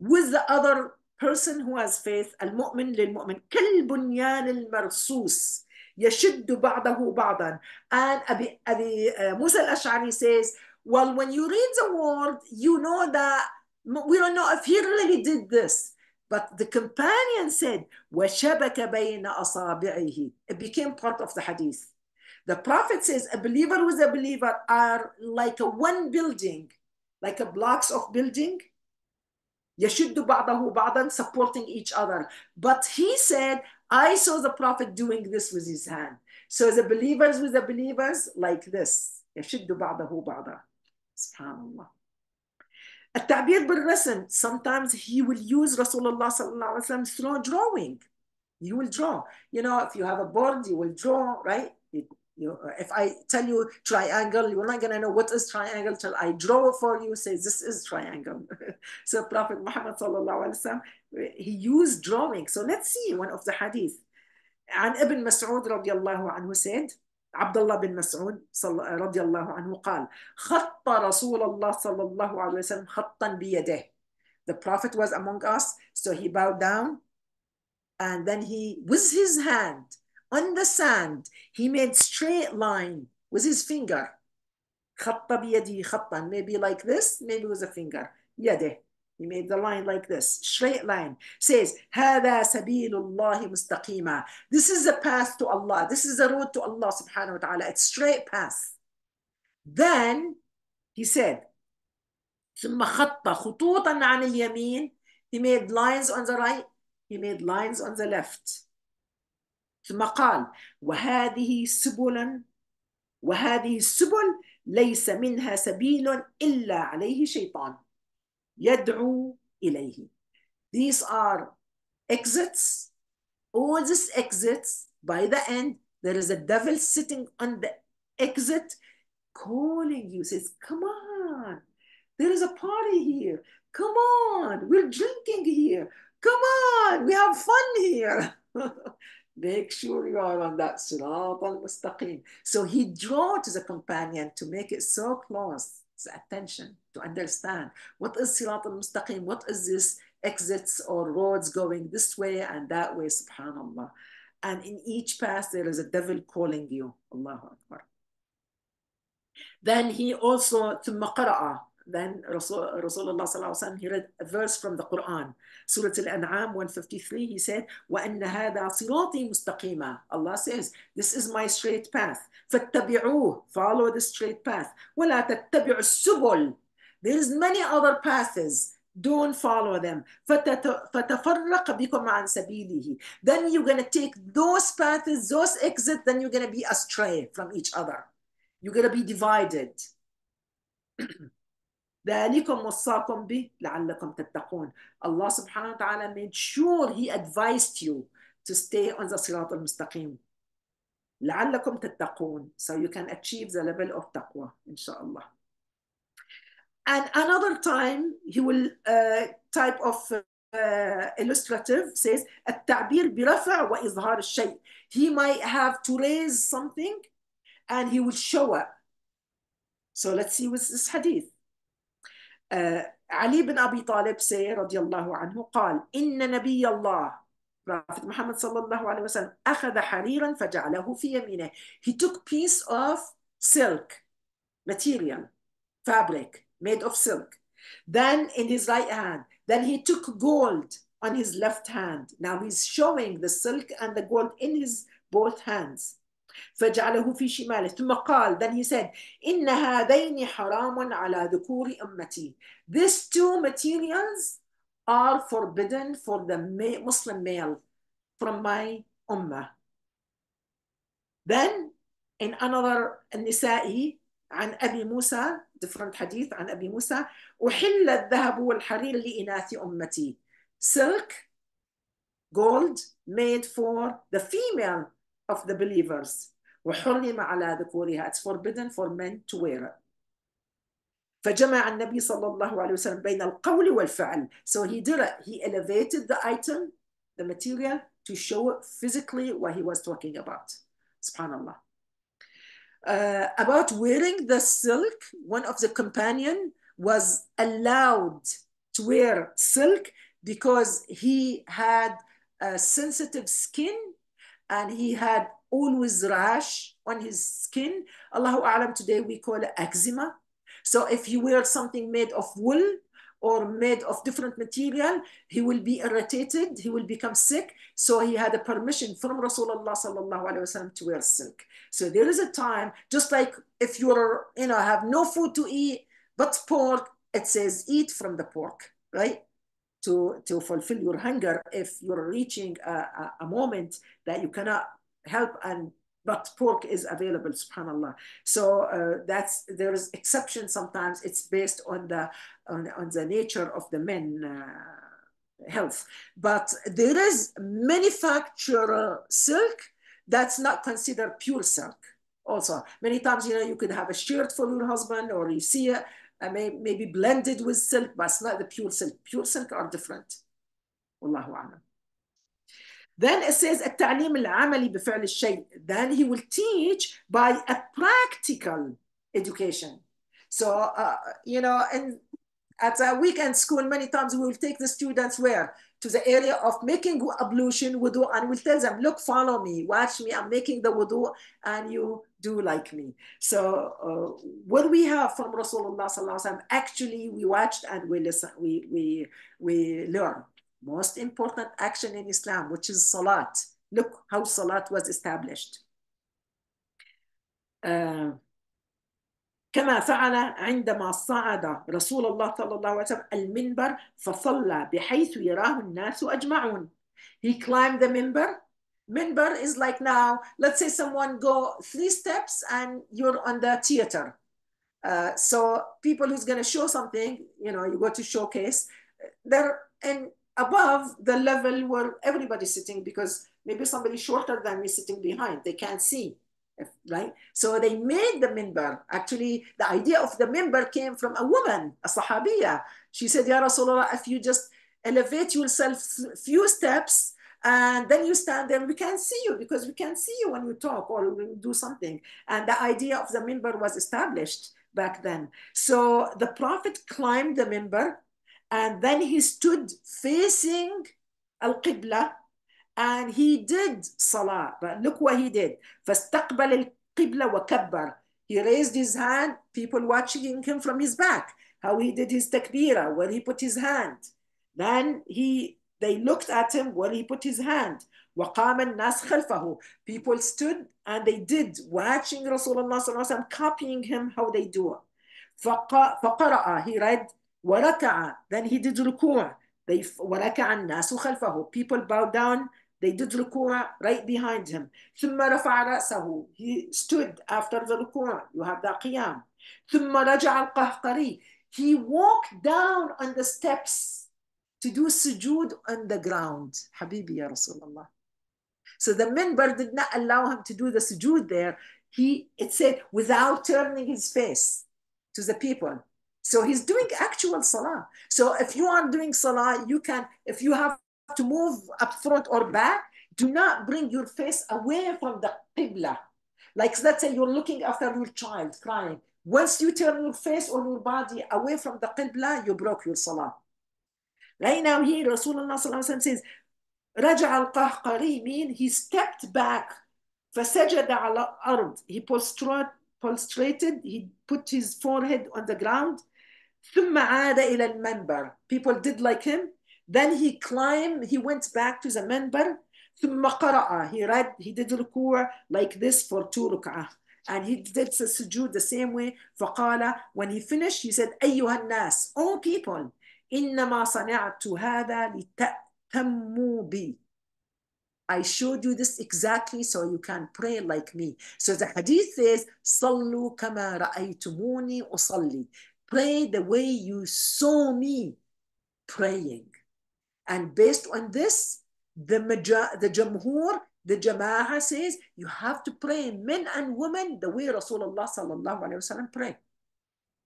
with the other person who has faith المؤمن للمؤمن كالبنيان المرصوص يشد بعضه بعضا and أبي, أبي موسى الأشعري says well when you read the word you know that we don't know if he really did this But the companion said, وَشَبَكَ بَيْنَ أَصَابِعِهِ It became part of the hadith. The Prophet says, a believer with a believer are like a one building, like a blocks of building. يَشُدُّ بَعْضَهُ بَعْضًا supporting each other. But he said, I saw the Prophet doing this with his hand. So the believers with the believers, like this. يَشُدُّ بَعْضَهُ بَعْضًا SubhanAllah. التعبير بالرسم sometimes he will use Rasulullah sallallahu alaihi wasallam through drawing you will draw you know if you have a board you will draw right you, you, if I tell you triangle you're not gonna know what is triangle till I draw for you say this is triangle so Prophet Muhammad sallallahu alaihi wasallam he used drawing so let's see one of the hadith عن ابن مسعود رضي الله عنه said عبد الله بن مسعود رضي الله عنه قال خط رسول الله صلى الله عليه وسلم خطا بيده the prophet was among us so he bowed down and then he with his hand on the sand he made straight line with his finger خط بيده خطا maybe like this maybe with a finger يده He made the line like this, straight line. Says, هذا سبيل الله مستقيما. This is a path to Allah. This is a road to Allah subhanahu wa ta'ala. It's straight path. Then he said, ثم خط خطوطا عن اليمين. He made lines on the right. He made lines on the left. ثم قال وهذه سبلا وهذه السبل ليس منها سبيل إلا عليه شيطان يدعو إليه. These are exits all these exits, by the end, there is a devil sitting on the exit calling you, says, Come on, there is a party here. Come on, we're drinking here. Come on, we have fun here. Make sure you are on that sirat al-mustaqim. So he draw to the companion to make it so close, his attention to understand what is sirat al-mustaqim, what is this exits or roads going this way and that way, subhanallah. And in each path, there is a devil calling you. Allahu Akbar. Then he also, ثم قرأ then Rasul, Rasulullah sallallahu he read a verse from the Quran. Surah Al-An'am 153, he said, وَأَنَّ هَذَا صِرَاطِي مُسْتَقِيمًا Allah says, this is my straight path. فَاتَّبِعُوهُ Follow the straight path. وَلَا تَتَّبِعُوا السُّبُلِ There is many other paths. Don't follow them. فَتَفَرَّقَ بِكُمْ عَنْ سَبِيلِهِ Then you're going to take those paths, those exits, then you're going to be astray from each other. You're going to be divided. ذلكم وصاكم به لعلكم تتقون. Allah subhanahu wa ta'ala made sure He advised you to stay on the sirat al-mustaqim. لعلكم تتقون. So you can achieve the level of taqwa, inshallah. And another time, he will uh, type of uh, illustrative says التعبير برفع وإظهار الشيء. He might have to raise something and he will show it. So let's see what's this hadith. Uh, علي بن أبي طالب say رضي الله عنه قال إن نبي الله Prophet Muhammad صلى الله عليه وسلم أخذ حريرا فجعله في يمينه he took piece of silk material fabric made of silk then in his right hand then he took gold on his left hand now he's showing the silk and the gold in his both hands فجعله في شماله ثم قال then he said إن هذين حرام على ذكور أمتي these two materials are forbidden for the Muslim male from my ummah then in another النسائي عن أبي موسى different حديث عن أبي موسى أحل الذهب والحرير لإناث أمتي silk gold made for the female of the believers وحرم على ذكورها it's forbidden for men to wear it فجمع النبي صلى الله عليه وسلم بين القول والفعل so he did it he elevated the item the material to show it physically what he was talking about subhanallah uh, about wearing the silk one of the companion was allowed to wear silk because he had a sensitive skin and he had always rash on his skin. Allahu Alam, today we call it eczema. So if you wear something made of wool or made of different material, he will be irritated, he will become sick. So he had a permission from Rasulullah sallallahu alaihi wasallam to wear silk. So there is a time, just like if you're, you know, have no food to eat, but pork, it says eat from the pork, right? To, to fulfill your hunger if you're reaching a, a, a moment that you cannot help and but pork is available subhanallah. So uh, that's there is exception sometimes. It's based on the on, on the nature of the men uh, health. But there is manufactured silk that's not considered pure silk also. Many times you know you could have a shirt for your husband or you see it uh, may, maybe blended with silk but it's not the pure silk pure silk are different wallahu a'lam then it says التعليم العملي بفعل الشيء. Then he will teach by a practical education. So, uh, you know, and at a weekend school, many times we will take the students where? To the area of making ablution, wudu, and we'll tell them, look, follow me, watch me, I'm making the wudu, and you do like me. So uh, what we have from Rasulullah sallallahu alaihi wasallam, actually we watched and we listen, we, we, we learn most important action in Islam, which is salat. Look how salat was established. Uh, كما فعل عندما صعد رسول الله صلى الله عليه وسلم المنبر فصلى بحيث يراه الناس أجمعون. He climbed the minbar. Minbar is like now, let's say someone go three steps and you're on the theater. Uh, so people who's going to show something, you know, you go to showcase, they're in above the level where everybody's sitting because maybe somebody shorter than me sitting behind. They can't see, right? So they made the minbar. Actually, the idea of the minbar came from a woman, a sahabiya. She said, Ya Rasulullah, if you just elevate yourself few steps, and then you stand there, we can't see you because we can't see you when you talk or when you do something. And the idea of the minbar was established back then. So the Prophet climbed the minbar and then he stood facing Al Qibla and he did Salah. But look what he did. فاستقبل القبلة وكبر. He raised his hand, people watching him from his back. How he did his takbira, where he put his hand. Then he they looked at him where he put his hand. وقام الناس خلفه. People stood and they did, watching Rasulullah صلى الله عليه وسلم, copying him how they do it. فقرأ, he read, وركع, then he did ركوع. They, وركع الناس خلفه. People bowed down, they did ركوع right behind him. ثم رفع رأسه. He stood after the ركوع. You have the قيام. ثم رجع القهقري. He walked down on the steps to do sujood on the ground. Habibi ya Rasulullah. So the minbar did not allow him to do the sujood there. He, it said, without turning his face to the people. So he's doing actual salah. So if you are doing salah, you can, if you have to move up front or back, do not bring your face away from the qibla. Like let's say you're looking after your child crying. Once you turn your face or your body away from the qibla, you broke your salah. Right now here, Rasulullah says, رجع القهقري mean he stepped back فسجد على الأرض he prostrate, prostrated he put his forehead on the ground ثم عاد إلى المنبر people did like him then he climbed he went back to the منبر ثم قرأ he read he did ركوع like this for two ركعة and he did the sujood the same way فقال when he finished he said أيها الناس all people إنما صنعت هذا لتأتموا بي I showed you this exactly so you can pray like me. So the hadith says, صلوا كما رأيتموني أصلي. Pray the way you saw me praying. And based on this, the, major, the jamhur, the jama'ah says, you have to pray men and women the way Rasulullah sallallahu alayhi wasallam pray.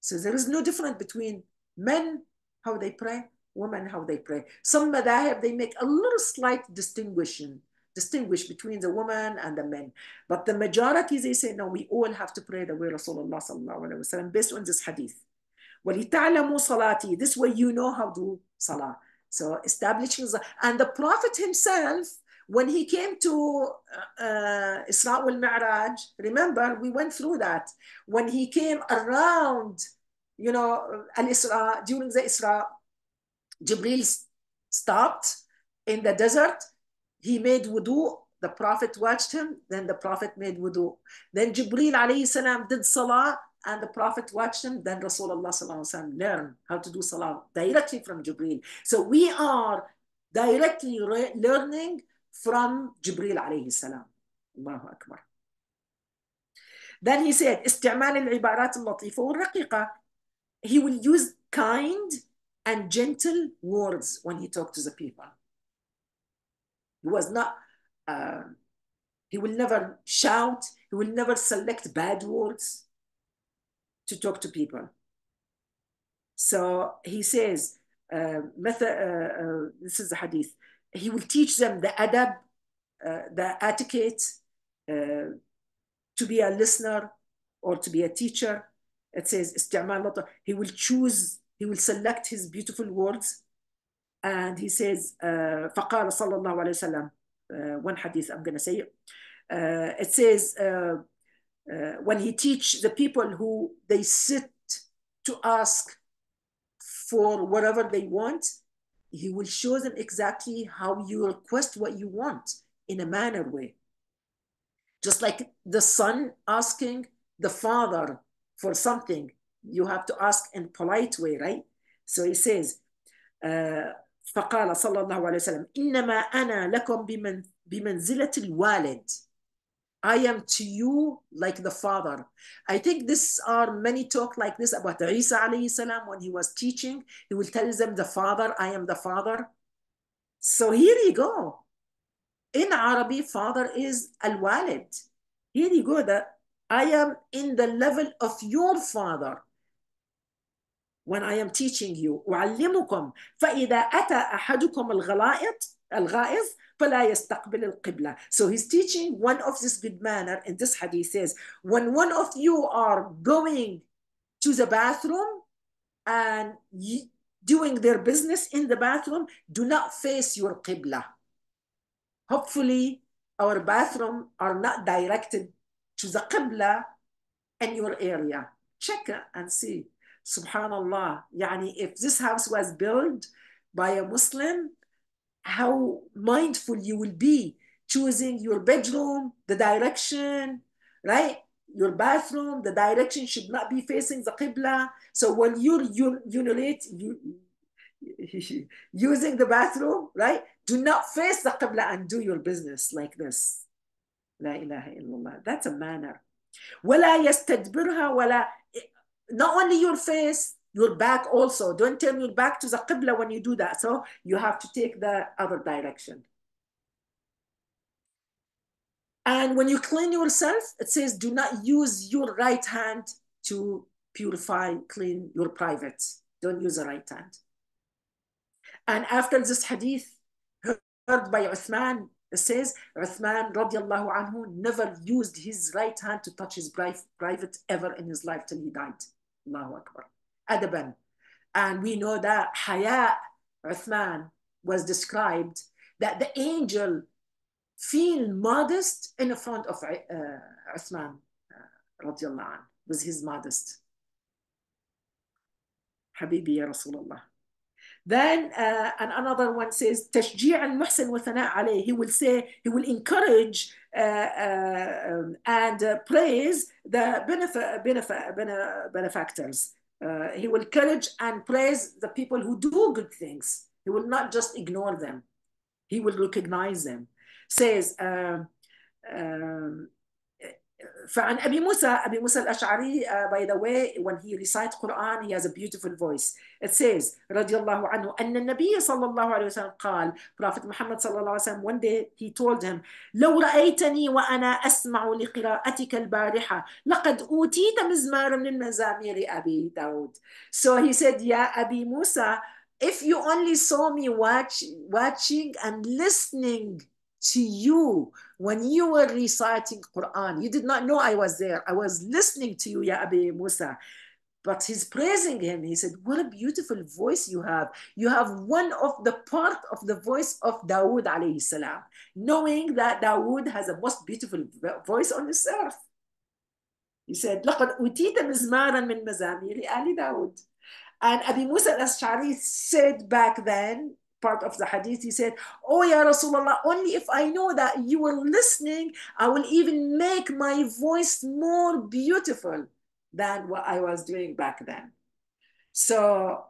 So there is no difference between men how they pray, women how they pray. Some madhahib, they make a little slight distinguishing, distinguish between the woman and the men. But the majority, they say, no, we all have to pray the way Rasulullah sallallahu alayhi wasallam based on this hadith. وَلِتَعْلَمُوا صَلَاتِي This way you know how to salah. So establishing, and the Prophet himself, when he came to uh, Isra wal Mi'raj, remember, we went through that. When he came around you know, Al-Isra, during the Isra, Jibril stopped in the desert. He made wudu. The Prophet watched him. Then the Prophet made wudu. Then Jibril alayhi salam did salah and the Prophet watched him. Then Rasulullah sallallahu alaihi wasallam learned how to do salah directly from Jibril. So we are directly learning from Jibril alayhi salam. Allahu Akbar. Then he said, استعمال العبارات اللطيفة والرقيقة he will use kind and gentle words when he talked to the people. He was not, uh, he will never shout, he will never select bad words to talk to people. So he says, uh, method, uh, uh, this is the hadith, he will teach them the adab, uh, the etiquette, uh, to be a listener or to be a teacher, it says استعمال لطف he will choose he will select his beautiful words and he says uh, فقال صلى الله عليه وسلم uh, one hadith I'm going to say it uh, it says uh, uh, when he teach the people who they sit to ask for whatever they want he will show them exactly how you request what you want in a manner way just like the son asking the father for something, you have to ask in polite way, right? So he says, uh, فقال صلى الله عليه وسلم إنما أنا لكم بمن بمنزلة الوالد I am to you like the father. I think this are many talk like this about Isa alayhi salam when he was teaching. He will tell them the father, I am the father. So here you go. in Arabic, father is al-walid. Here you go, that I am in the level of your father when I am teaching you أعلمكم فإذا أتى أحدكم الغلائط الغائظ فلا يستقبل القبلة so he's teaching one of this good manner in this hadith says when one of you are going to the bathroom and doing their business in the bathroom do not face your qibla hopefully our bathroom are not directed to the qibla in your area check and see subhanallah yani if this house was built by a muslim how mindful you will be choosing your bedroom the direction right your bathroom the direction should not be facing the qibla so when you're urinate you using the bathroom right do not face the qibla and do your business like this لا إله إلا الله that's a manner ولا يستدبرها ولا not only your face, your back also. Don't turn your back to the qibla when you do that. So you have to take the other direction. And when you clean yourself, it says do not use your right hand to purify, clean your private. Don't use the right hand. And after this hadith heard by Uthman, it says Uthman radiallahu anhu never used his right hand to touch his private ever in his life till he died. Allahu Akbar. Adaban. And we know that Haya Uthman was described that the angel feel modest in the front of uh, Uthman uh, radiallahu anh, was his modest. Habibi ya Rasulullah. Then uh, and another one says تشجيع المحسن وثناء عليه. He will say, he will encourage uh, uh, and uh, praise the benef- benef- benefactors. Uh, he will encourage and praise the people who do good things. He will not just ignore them. He will recognize them. Says, um, um, فعن أبي موسى أبي موسى الأشعري uh, by the way when he recites Quran he has a beautiful voice it says رضي الله عنه أن النبي صلى الله عليه وسلم قال Prophet Muhammad صلى الله عليه وسلم one day he told him لو رأيتني وأنا أسمع لقراءتك البارحة لقد أوتيت مزمارا من مزامير أبي داود so he said يا أبي موسى if you only saw me watch, watching and listening to you when you were reciting Quran. You did not know I was there. I was listening to you, Ya Abi Musa. But he's praising him. He said, What a beautiful voice you have. You have one of the part of the voice of Dawood alayhi salam, knowing that Dawood has a most beautiful voice on this earth. He said, لقد أوتيت مزمارا من مزامير آل داود. And Abi Musa al-Ash'ari said back then, part of the hadith, he said, Oh, Ya Rasulullah, only if I know that you were listening, I will even make my voice more beautiful than what I was doing back then. So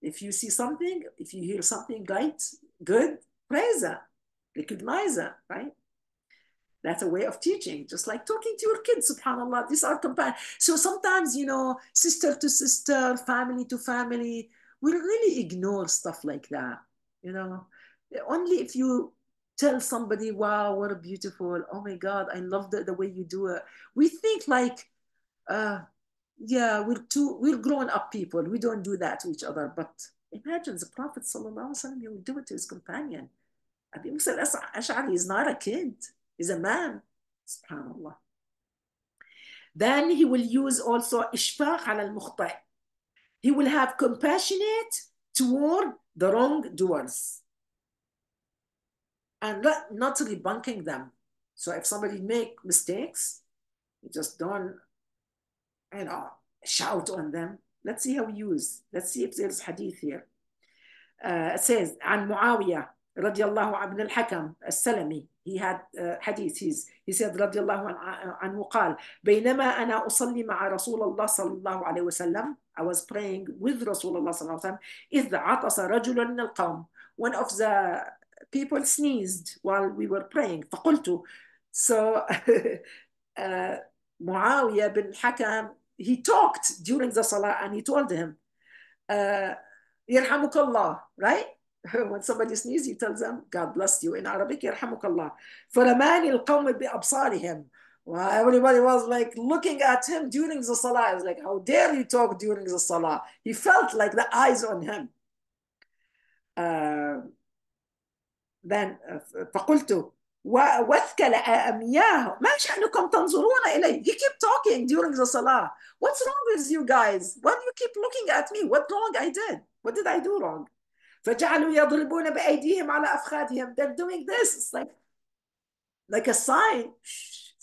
if you see something, if you hear something right, good, praise it, recognize right? That's a way of teaching, just like talking to your kids, subhanAllah. These are companions. So sometimes, you know, sister to sister, family to family, we really ignore stuff like that. You know, only if you tell somebody, wow, what a beautiful, oh my God, I love the, the way you do it. We think like, uh, yeah, we're too, we're grown up people. We don't do that to each other. But imagine the Prophet Sallallahu he would do it to his companion. Abi Musa al-Ash'ari is not a kid. He's a man. Subhanallah. Then he will use also ishfaq ala al He will have compassionate toward the wrongdoers and not, not debunking them. So if somebody make mistakes, you just don't, you know, shout on them. Let's see how we use. Let's see if there's hadith here. Uh, it says, عن معاوية رضي الله عنه الحكم السلمي he had uh, hadith he's, he said رضي الله عنه قال بينما أنا أصلي مع رسول الله صلى الله عليه وسلم I was praying with رسول الله صلى الله عليه وسلم إذ عطس رجل من القوم one of the people sneezed while we were praying فقلت so uh, معاوية بن الحكم he talked during the salah and he told him uh, يرحمك الله right when somebody sneezes, he tells them, God bless you. In Arabic, يرحمك الله. فرماني القوم بأبصارهم. Well, everybody was like looking at him during the salah. It's like, how dare you talk during the salah? He felt like the eyes on him. Uh, then uh, فقلت وثكل أمياه ما شأنكم تنظرون إلي he kept talking during the salah what's wrong with you guys why do you keep looking at me what wrong I did what did I do wrong فجعلوا يضربون بأيديهم على أفخاذهم they're doing this it's like like a sign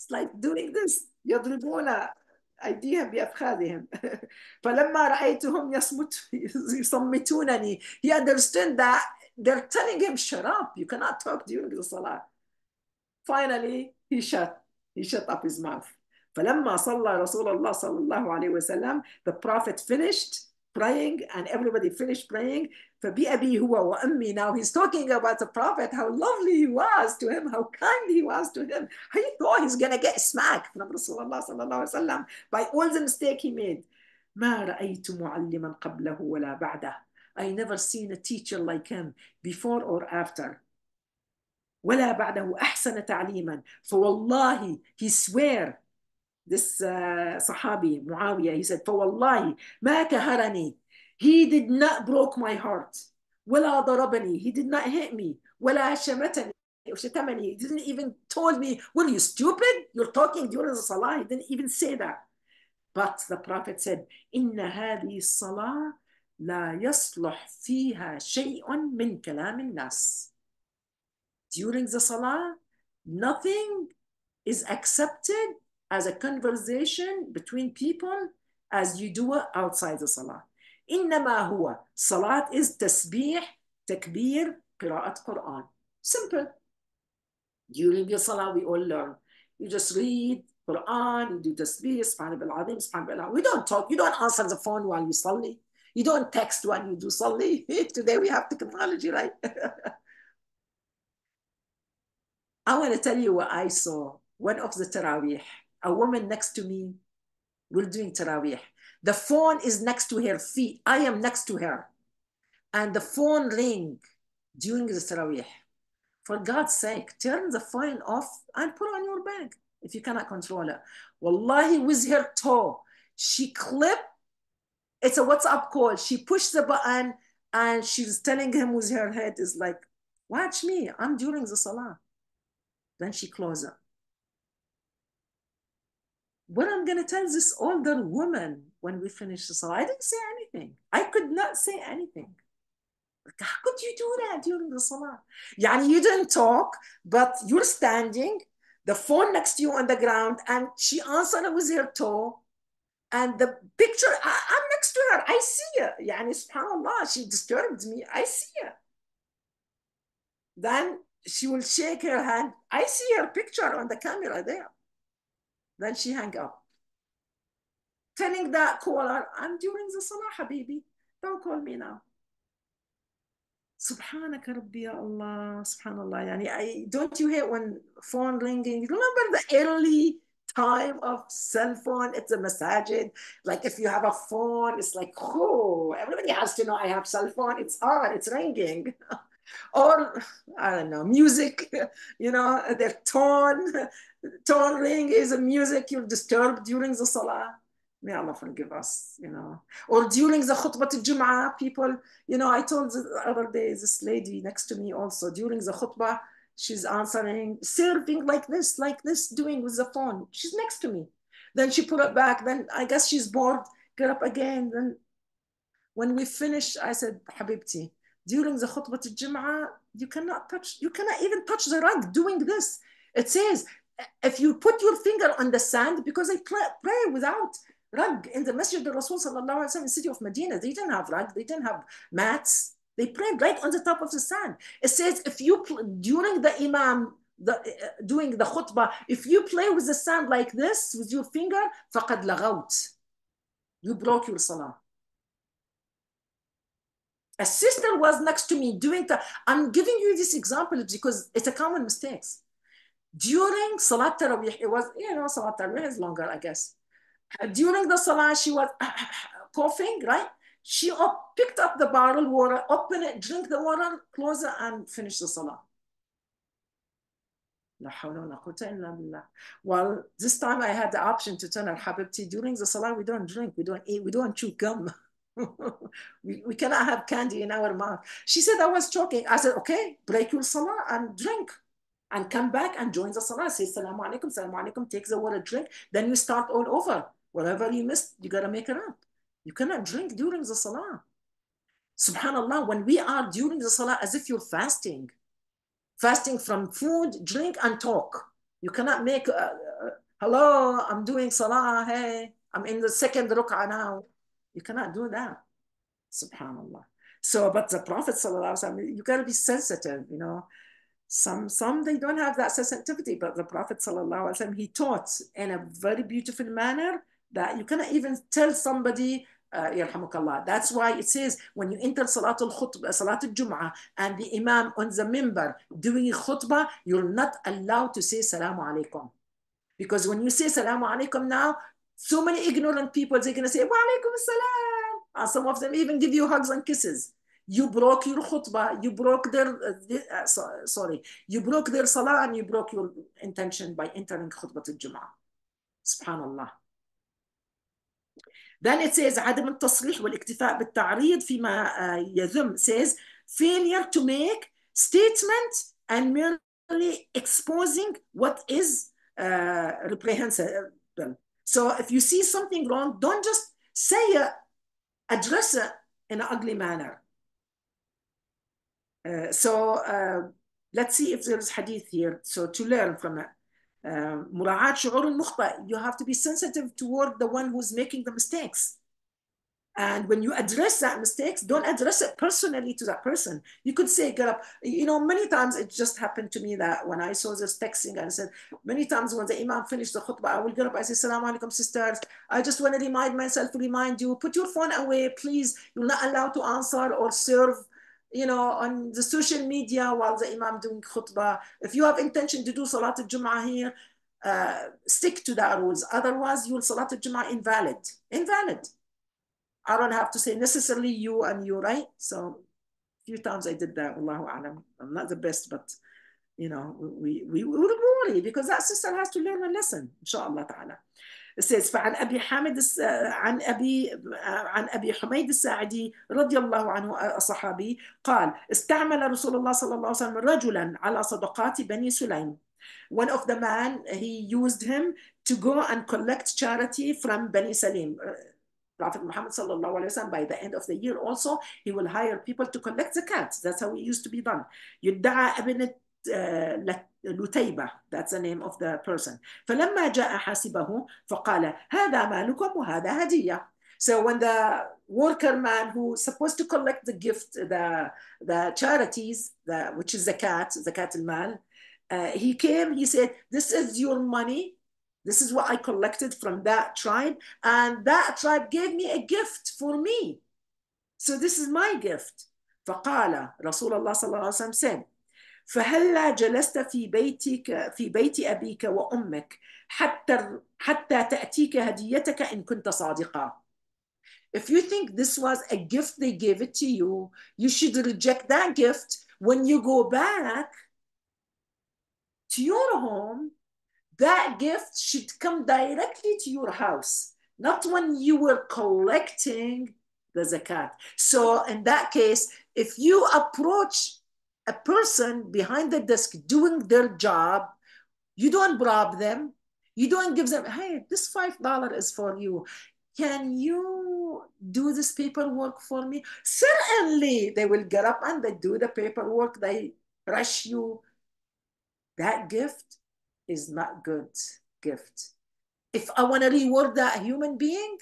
it's like doing this يضربون أيديهم بأفخاذهم فلما رأيتهم يصمت يصمتونني he understood that they're telling him shut up you cannot talk during the salah finally he shut he shut up his mouth فلما صلى رسول الله صلى الله عليه وسلم the prophet finished praying and everybody finished praying فبأبي هو وأمي now he's talking about the prophet how lovely he was to him how kind he was to him he thought he's gonna get smacked from Rasulullah صلى الله عليه وسلم by all the mistake he made ما رأيت معلما قبله ولا بعده I never seen a teacher like him before or after ولا بعده أحسن تعليما فوالله he swear this uh, صحابي معاوية he said فوالله ما كهرني he did not broke my heart ولا ضربني he did not hit me ولا شمتني شتمني he didn't even told me were you stupid you're talking during the salah he didn't even say that but the prophet said إن هذه الصلاة لا يصلح فيها شيء من كلام الناس during the salah nothing is accepted as a conversation between people as you do it outside the salah إنما هو صلاة is تسبيح تكبير قراءة قرآن simple during the salah we all learn you just read Quran you do tasbih سبحان العظيم سبحان الله we don't talk you don't answer the phone while you صلي you don't text when you do صلي today we have technology right I want to tell you what I saw one of the Taraweeh a woman next to me we're doing Taraweeh the phone is next to her feet. I am next to her. And the phone ring during the Taraweeh. For God's sake, turn the phone off and put on your bag if you cannot control it. Wallahi, with her toe, she clipped, it's a WhatsApp call. She pushed the button and she's telling him with her head is like, watch me, I'm during the salah. Then she closed it what I'm going to tell this older woman when we finish the salah, I didn't say anything. I could not say anything. How could you do that during the salah? Yani you didn't talk, but you're standing, the phone next to you on the ground, and she answered it with her toe. And the picture, I, am next to her. I see her. Yani subhanAllah, she disturbed me. I see her. Then she will shake her hand. I see her picture on the camera there. Then she hang up. Telling that caller, I'm during the salah, habibi. Don't call me now. Rabbi ya Allah, Subhanallah. I, don't you hear when phone ringing? Remember the early time of cell phone? It's a masajid. Like if you have a phone, it's like, oh, everybody has to know I have cell phone. It's on, it's ringing. or I don't know, music, you know, their tone, tone ring is a music you're disturbed during the salah. May Allah forgive us, you know. Or during the khutbah al-jum'ah, people, you know, I told the other day, this lady next to me also, during the khutbah, she's answering, serving like this, like this, doing with the phone. She's next to me. Then she put it back. Then I guess she's bored, get up again. Then when we finish, I said, Habibti, during the khutbah al-jum'ah, you cannot touch, you cannot even touch the rug doing this. It says, if you put your finger on the sand, because they pray without rug in the Masjid al-Rasul sallallahu alaihi wasallam, city of Medina, they didn't have rug, they didn't have mats. They prayed right on the top of the sand. It says if you during the imam the, uh, doing the khutbah, if you play with the sand like this with your finger, faqad lagawt. You broke your salah. A sister was next to me doing that. I'm giving you this example because it's a common mistake during Salat Tarawih, it was, you know, Salat Tarawih is longer, I guess. Uh, during the Salah, she was uh, uh, coughing, right? She up, picked up the bottle water, open it, drink the water, close it, and finish the Salah. Well, this time I had the option to turn al habibti. During the salah, we don't drink, we don't eat, we don't chew gum. we, we cannot have candy in our mouth. She said, I was choking. I said, okay, break your salah and drink. And come back and join the salah. Say, Salaam alaikum, Salaam alaikum, take the water, drink. Then you start all over. Whatever you missed, you got to make it up. You cannot drink during the salah. Subhanallah, when we are during the salah as if you're fasting, fasting from food, drink, and talk. You cannot make, uh, uh, hello, I'm doing salah, hey, I'm in the second ruk'ah now. You cannot do that. Subhanallah. So, but the Prophet, you got to be sensitive, you know. Some, some they don't have that sensitivity, but the Prophet, he taught in a very beautiful manner that you cannot even tell somebody uh. That's why it says when you enter Salatul Khutbah, Salatul Jum'ah, and the Imam on the member doing khutbah, you're not allowed to say Salamu Alaikum. Because when you say Salamu Alaikum now, so many ignorant people, they're going to say Wa Alaikum Salam. And some of them even give you hugs and kisses. You broke your khutbah, you broke their, uh, uh, so, sorry, you broke their salah and you broke your intention by entering khutbah al-Jum'ah. Subhanallah. Then it says عدم التصريح والاكتفاء بالتعريض فيما يذم says failure to make statement and merely exposing what is uh, reprehensible. So if you see something wrong, don't just say it, address it in an ugly manner. Uh, so uh, let's see if there's hadith here. So to learn from it. مراعاة شعور المخطئ you have to be sensitive toward the one who's making the mistakes and when you address that mistakes don't address it personally to that person you could say get up you know many times it just happened to me that when I saw this texting and I said many times when the imam finished the khutbah I will get up I say salam alaikum sisters I just want to remind myself remind you put your phone away please you're not allowed to answer or serve you know, on the social media while the imam doing khutbah. If you have intention to do salat al-jum'ah here, uh, stick to that rules. Otherwise, you'll salat al-jum'ah invalid. Invalid. I don't have to say necessarily you and you, right? So a few times I did that, Allahu alam. I'm not the best, but you know, we, we, we worry because that sister has to learn a lesson, inshallah ta'ala It says فعن أبي حامد عن أبي عن أبي حميد الساعدي رضي الله عنه الصحابي قال استعمل رسول الله صلى الله عليه وسلم رجلا على صدقات بني سليم One of the man he used him to go and collect charity from Bani Salim. Prophet Muhammad sallallahu alaihi wasallam by the end of the year also he will hire people to collect zakat. That's how it used to be done. يدعى ابن لتيبة that's the name of the person فلما جاء حاسبه فقال هذا مالكم وهذا هدية So when the worker man who's supposed to collect the gift, the, the charities, the, which is zakat, zakat al-mal, uh, he came, he said, this is your money. This is what I collected from that tribe. And that tribe gave me a gift for me. So this is my gift. فقال رسول الله صلى الله عليه وسلم said, فهلا جلست في بيتك في بيت أبيك وأمك حتى حتى تأتيك هديتك إن كنت صادقا. If you think this was a gift they gave it to you, you should reject that gift when you go back to your home. That gift should come directly to your house, not when you were collecting the zakat. So in that case, if you approach a person behind the desk doing their job, you don't bribe them, you don't give them, hey, this five dollar is for you. Can you do this paperwork for me? Certainly, they will get up and they do the paperwork. They rush you. That gift is not good gift. If I want to reward that human being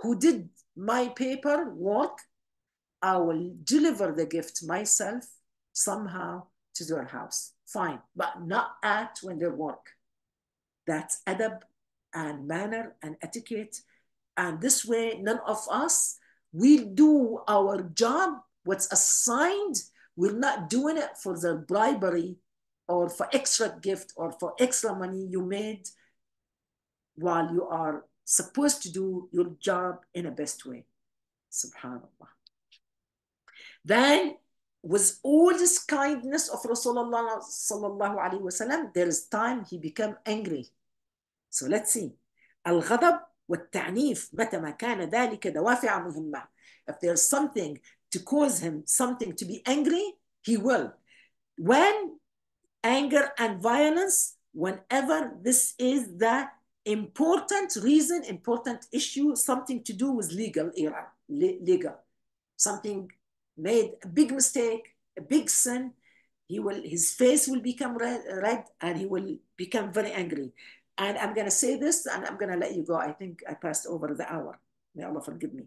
who did my paperwork, I will deliver the gift myself somehow to their house. Fine, but not act when they work. That's adab and manner and etiquette. And this way, none of us will do our job, what's assigned. We're not doing it for the bribery or for extra gift or for extra money you made while you are supposed to do your job in a best way. Subhanallah. Then, with all this kindness of Rasulullah sallallahu alayhi wasallam, there is time he became angry. So let's see. الغضب والتعنيف متى ما كان ذلك دوافع مهمة. If there's something to cause him something to be angry, he will. When anger and violence, whenever this is the important reason, important issue, something to do with legal era, legal, something made a big mistake, a big sin, he will his face will become red, red and he will become very angry. And I'm gonna say this and I'm gonna let you go. I think I passed over the hour. May Allah forgive me.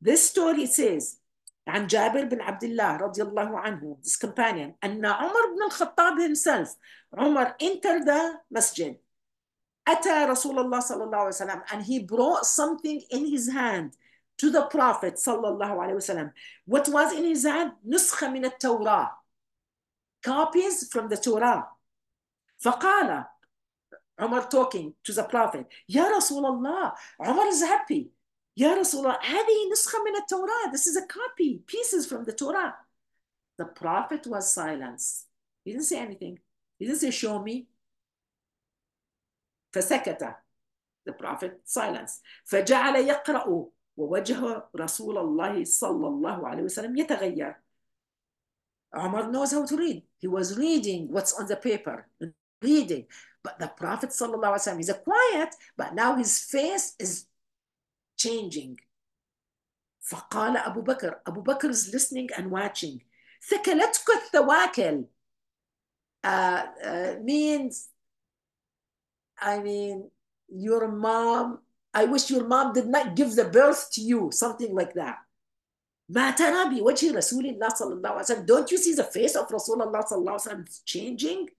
This story says عن جابر بن عبد الله رضي الله عنه this companion أن عمر بن الخطاب himself عمر entered the masjid أتى رسول الله صلى الله عليه وسلم and he brought something in his hand to the Prophet صلى الله عليه وسلم what was in his hand نسخة من التوراة copies from the Torah فقال عمر talking to the Prophet يا رسول الله عمر is happy يا رسول الله هذه نسخة من التوراة this is a copy pieces from the Torah the Prophet was silence he didn't say anything he didn't say show me فسكت the Prophet silence فجعل يقرأ ووجه رسول الله صلى الله عليه وسلم يتغير Umar knows how to read he was reading what's on the paper reading but the Prophet صلى الله عليه وسلم is quiet but now his face is changing فقال أبو بكر أبو بكر is listening and watching ثكلتك الثواكل uh, uh, means I mean your mom I wish your mom did not give the birth to you something like that ما ترى بوجه رسول الله صلى الله عليه وسلم don't you see the face of رسول الله صلى الله عليه وسلم changing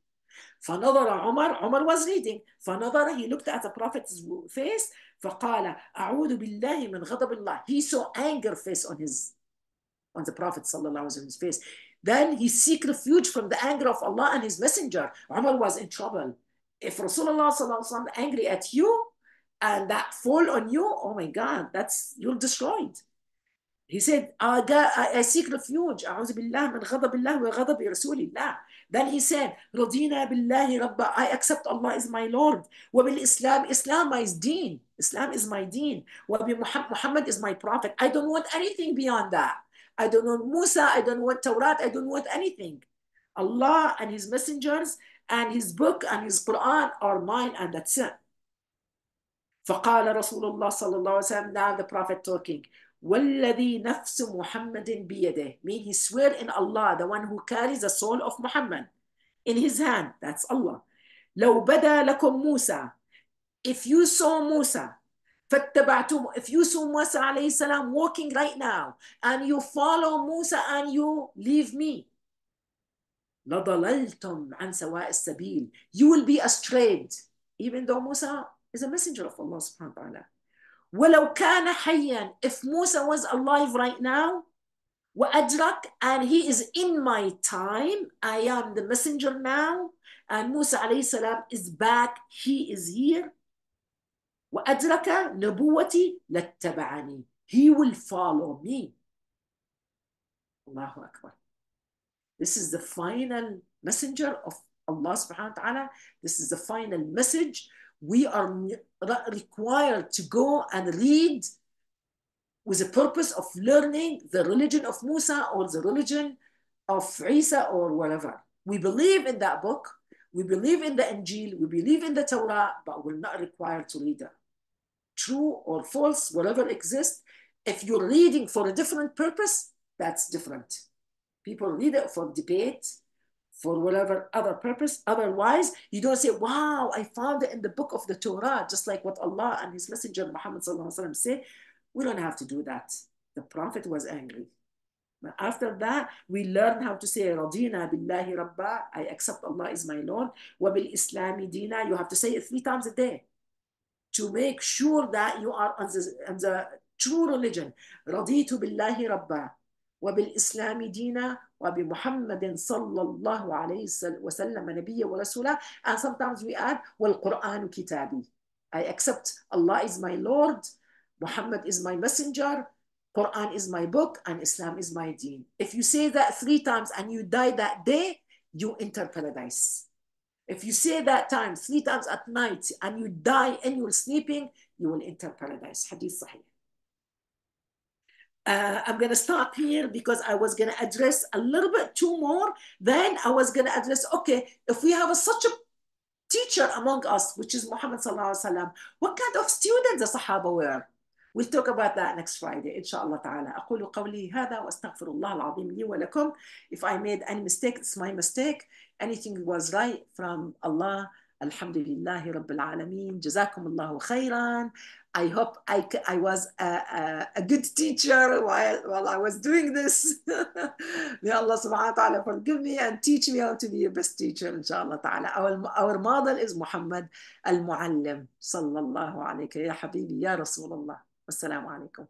فنظر عمر عمر was reading فنظر he looked at the prophet's face فقال أعوذ بالله من غضب الله he saw anger face on his on the prophet صلى الله عليه وسلم's face then he seek refuge from the anger of Allah and his messenger Umar was in trouble if Rasulullah صلى الله عليه وسلم angry at you and that fall on you oh my God that's you're destroyed he said I, I seek refuge أعوذ بالله من غضب الله وغضب رسول الله Then he said, رضينا بالله ربا I accept Allah is my Lord. وبالإسلام Islam is deen. Islam is my deen. Muhammad is my prophet. I don't want anything beyond that. I don't want Musa. I don't want Tawrat. I don't want anything. Allah and his messengers and his book and his Quran are mine and that's it. فقال رسول الله صلى الله عليه وسلم now the prophet talking والذي نفس محمد بيده mean he swear in Allah the one who carries the soul of Muhammad in his hand that's Allah لو بدا لكم موسى if you saw Musa فاتبعتم if you saw Musa عليه السلام walking right now and you follow Musa and you leave me لضللتم عن سواء السبيل you will be astray even though Musa is a messenger of Allah subhanahu wa ta'ala ولو كان حيا if Musa was alive right now وأدرك and he is in my time I am the messenger now and Musa عليه السلام is back he is here وأدرك نبوتي لاتبعني he will follow me Allahu Akbar this is the final messenger of Allah subhanahu wa ta'ala this is the final message we are required to go and read with the purpose of learning the religion of Musa or the religion of Isa or whatever. We believe in that book, we believe in the Injil, we believe in the Torah, but we're not required to read it. True or false, whatever exists, if you're reading for a different purpose, that's different. People read it for debate, for whatever other purpose. Otherwise, you don't say, wow, I found it in the book of the Torah, just like what Allah and his messenger Muhammad say. We don't have to do that. The Prophet was angry. But after that, we learn how to say, Radina billahi rabba, I accept Allah is my Lord. Wabil islami dina, you have to say it three times a day to make sure that you are on the, on the true religion. Raditu billahi rabba, wa islami dina, وبمحمد صلى الله عليه وسلم نبيا ورسولا and sometimes we add والقرآن كتابي I accept Allah is my Lord Muhammad is my messenger Quran is my book and Islam is my deen. If you say that three times and you die that day, you enter paradise. If you say that time three times at night and you die and you're sleeping, you will enter paradise. Hadith Sahih. Uh, I'm going to stop here because I was going to address a little bit two more. Then I was going to address, okay, if we have a, such a teacher among us, which is Muhammad sallallahu alaihi wasallam, what kind of students the Sahaba were? We'll talk about that next Friday, inshallah ta'ala. أقول قولي هذا وأستغفر الله العظيم لي ولكم. If I made any mistake, it's my mistake. Anything was right from Allah. Alhamdulillah Rabbil Alameen. Jazakum Allahu khairan. I hope I, I was a, a, a, good teacher while, while I was doing this. May Allah subhanahu wa ta'ala forgive me and teach me how to be a best teacher, inshallah ta'ala. Our, our model is Muhammad al-Muallim. Sallallahu alayka ya habibi ya Rasulullah. Wassalamu alaikum.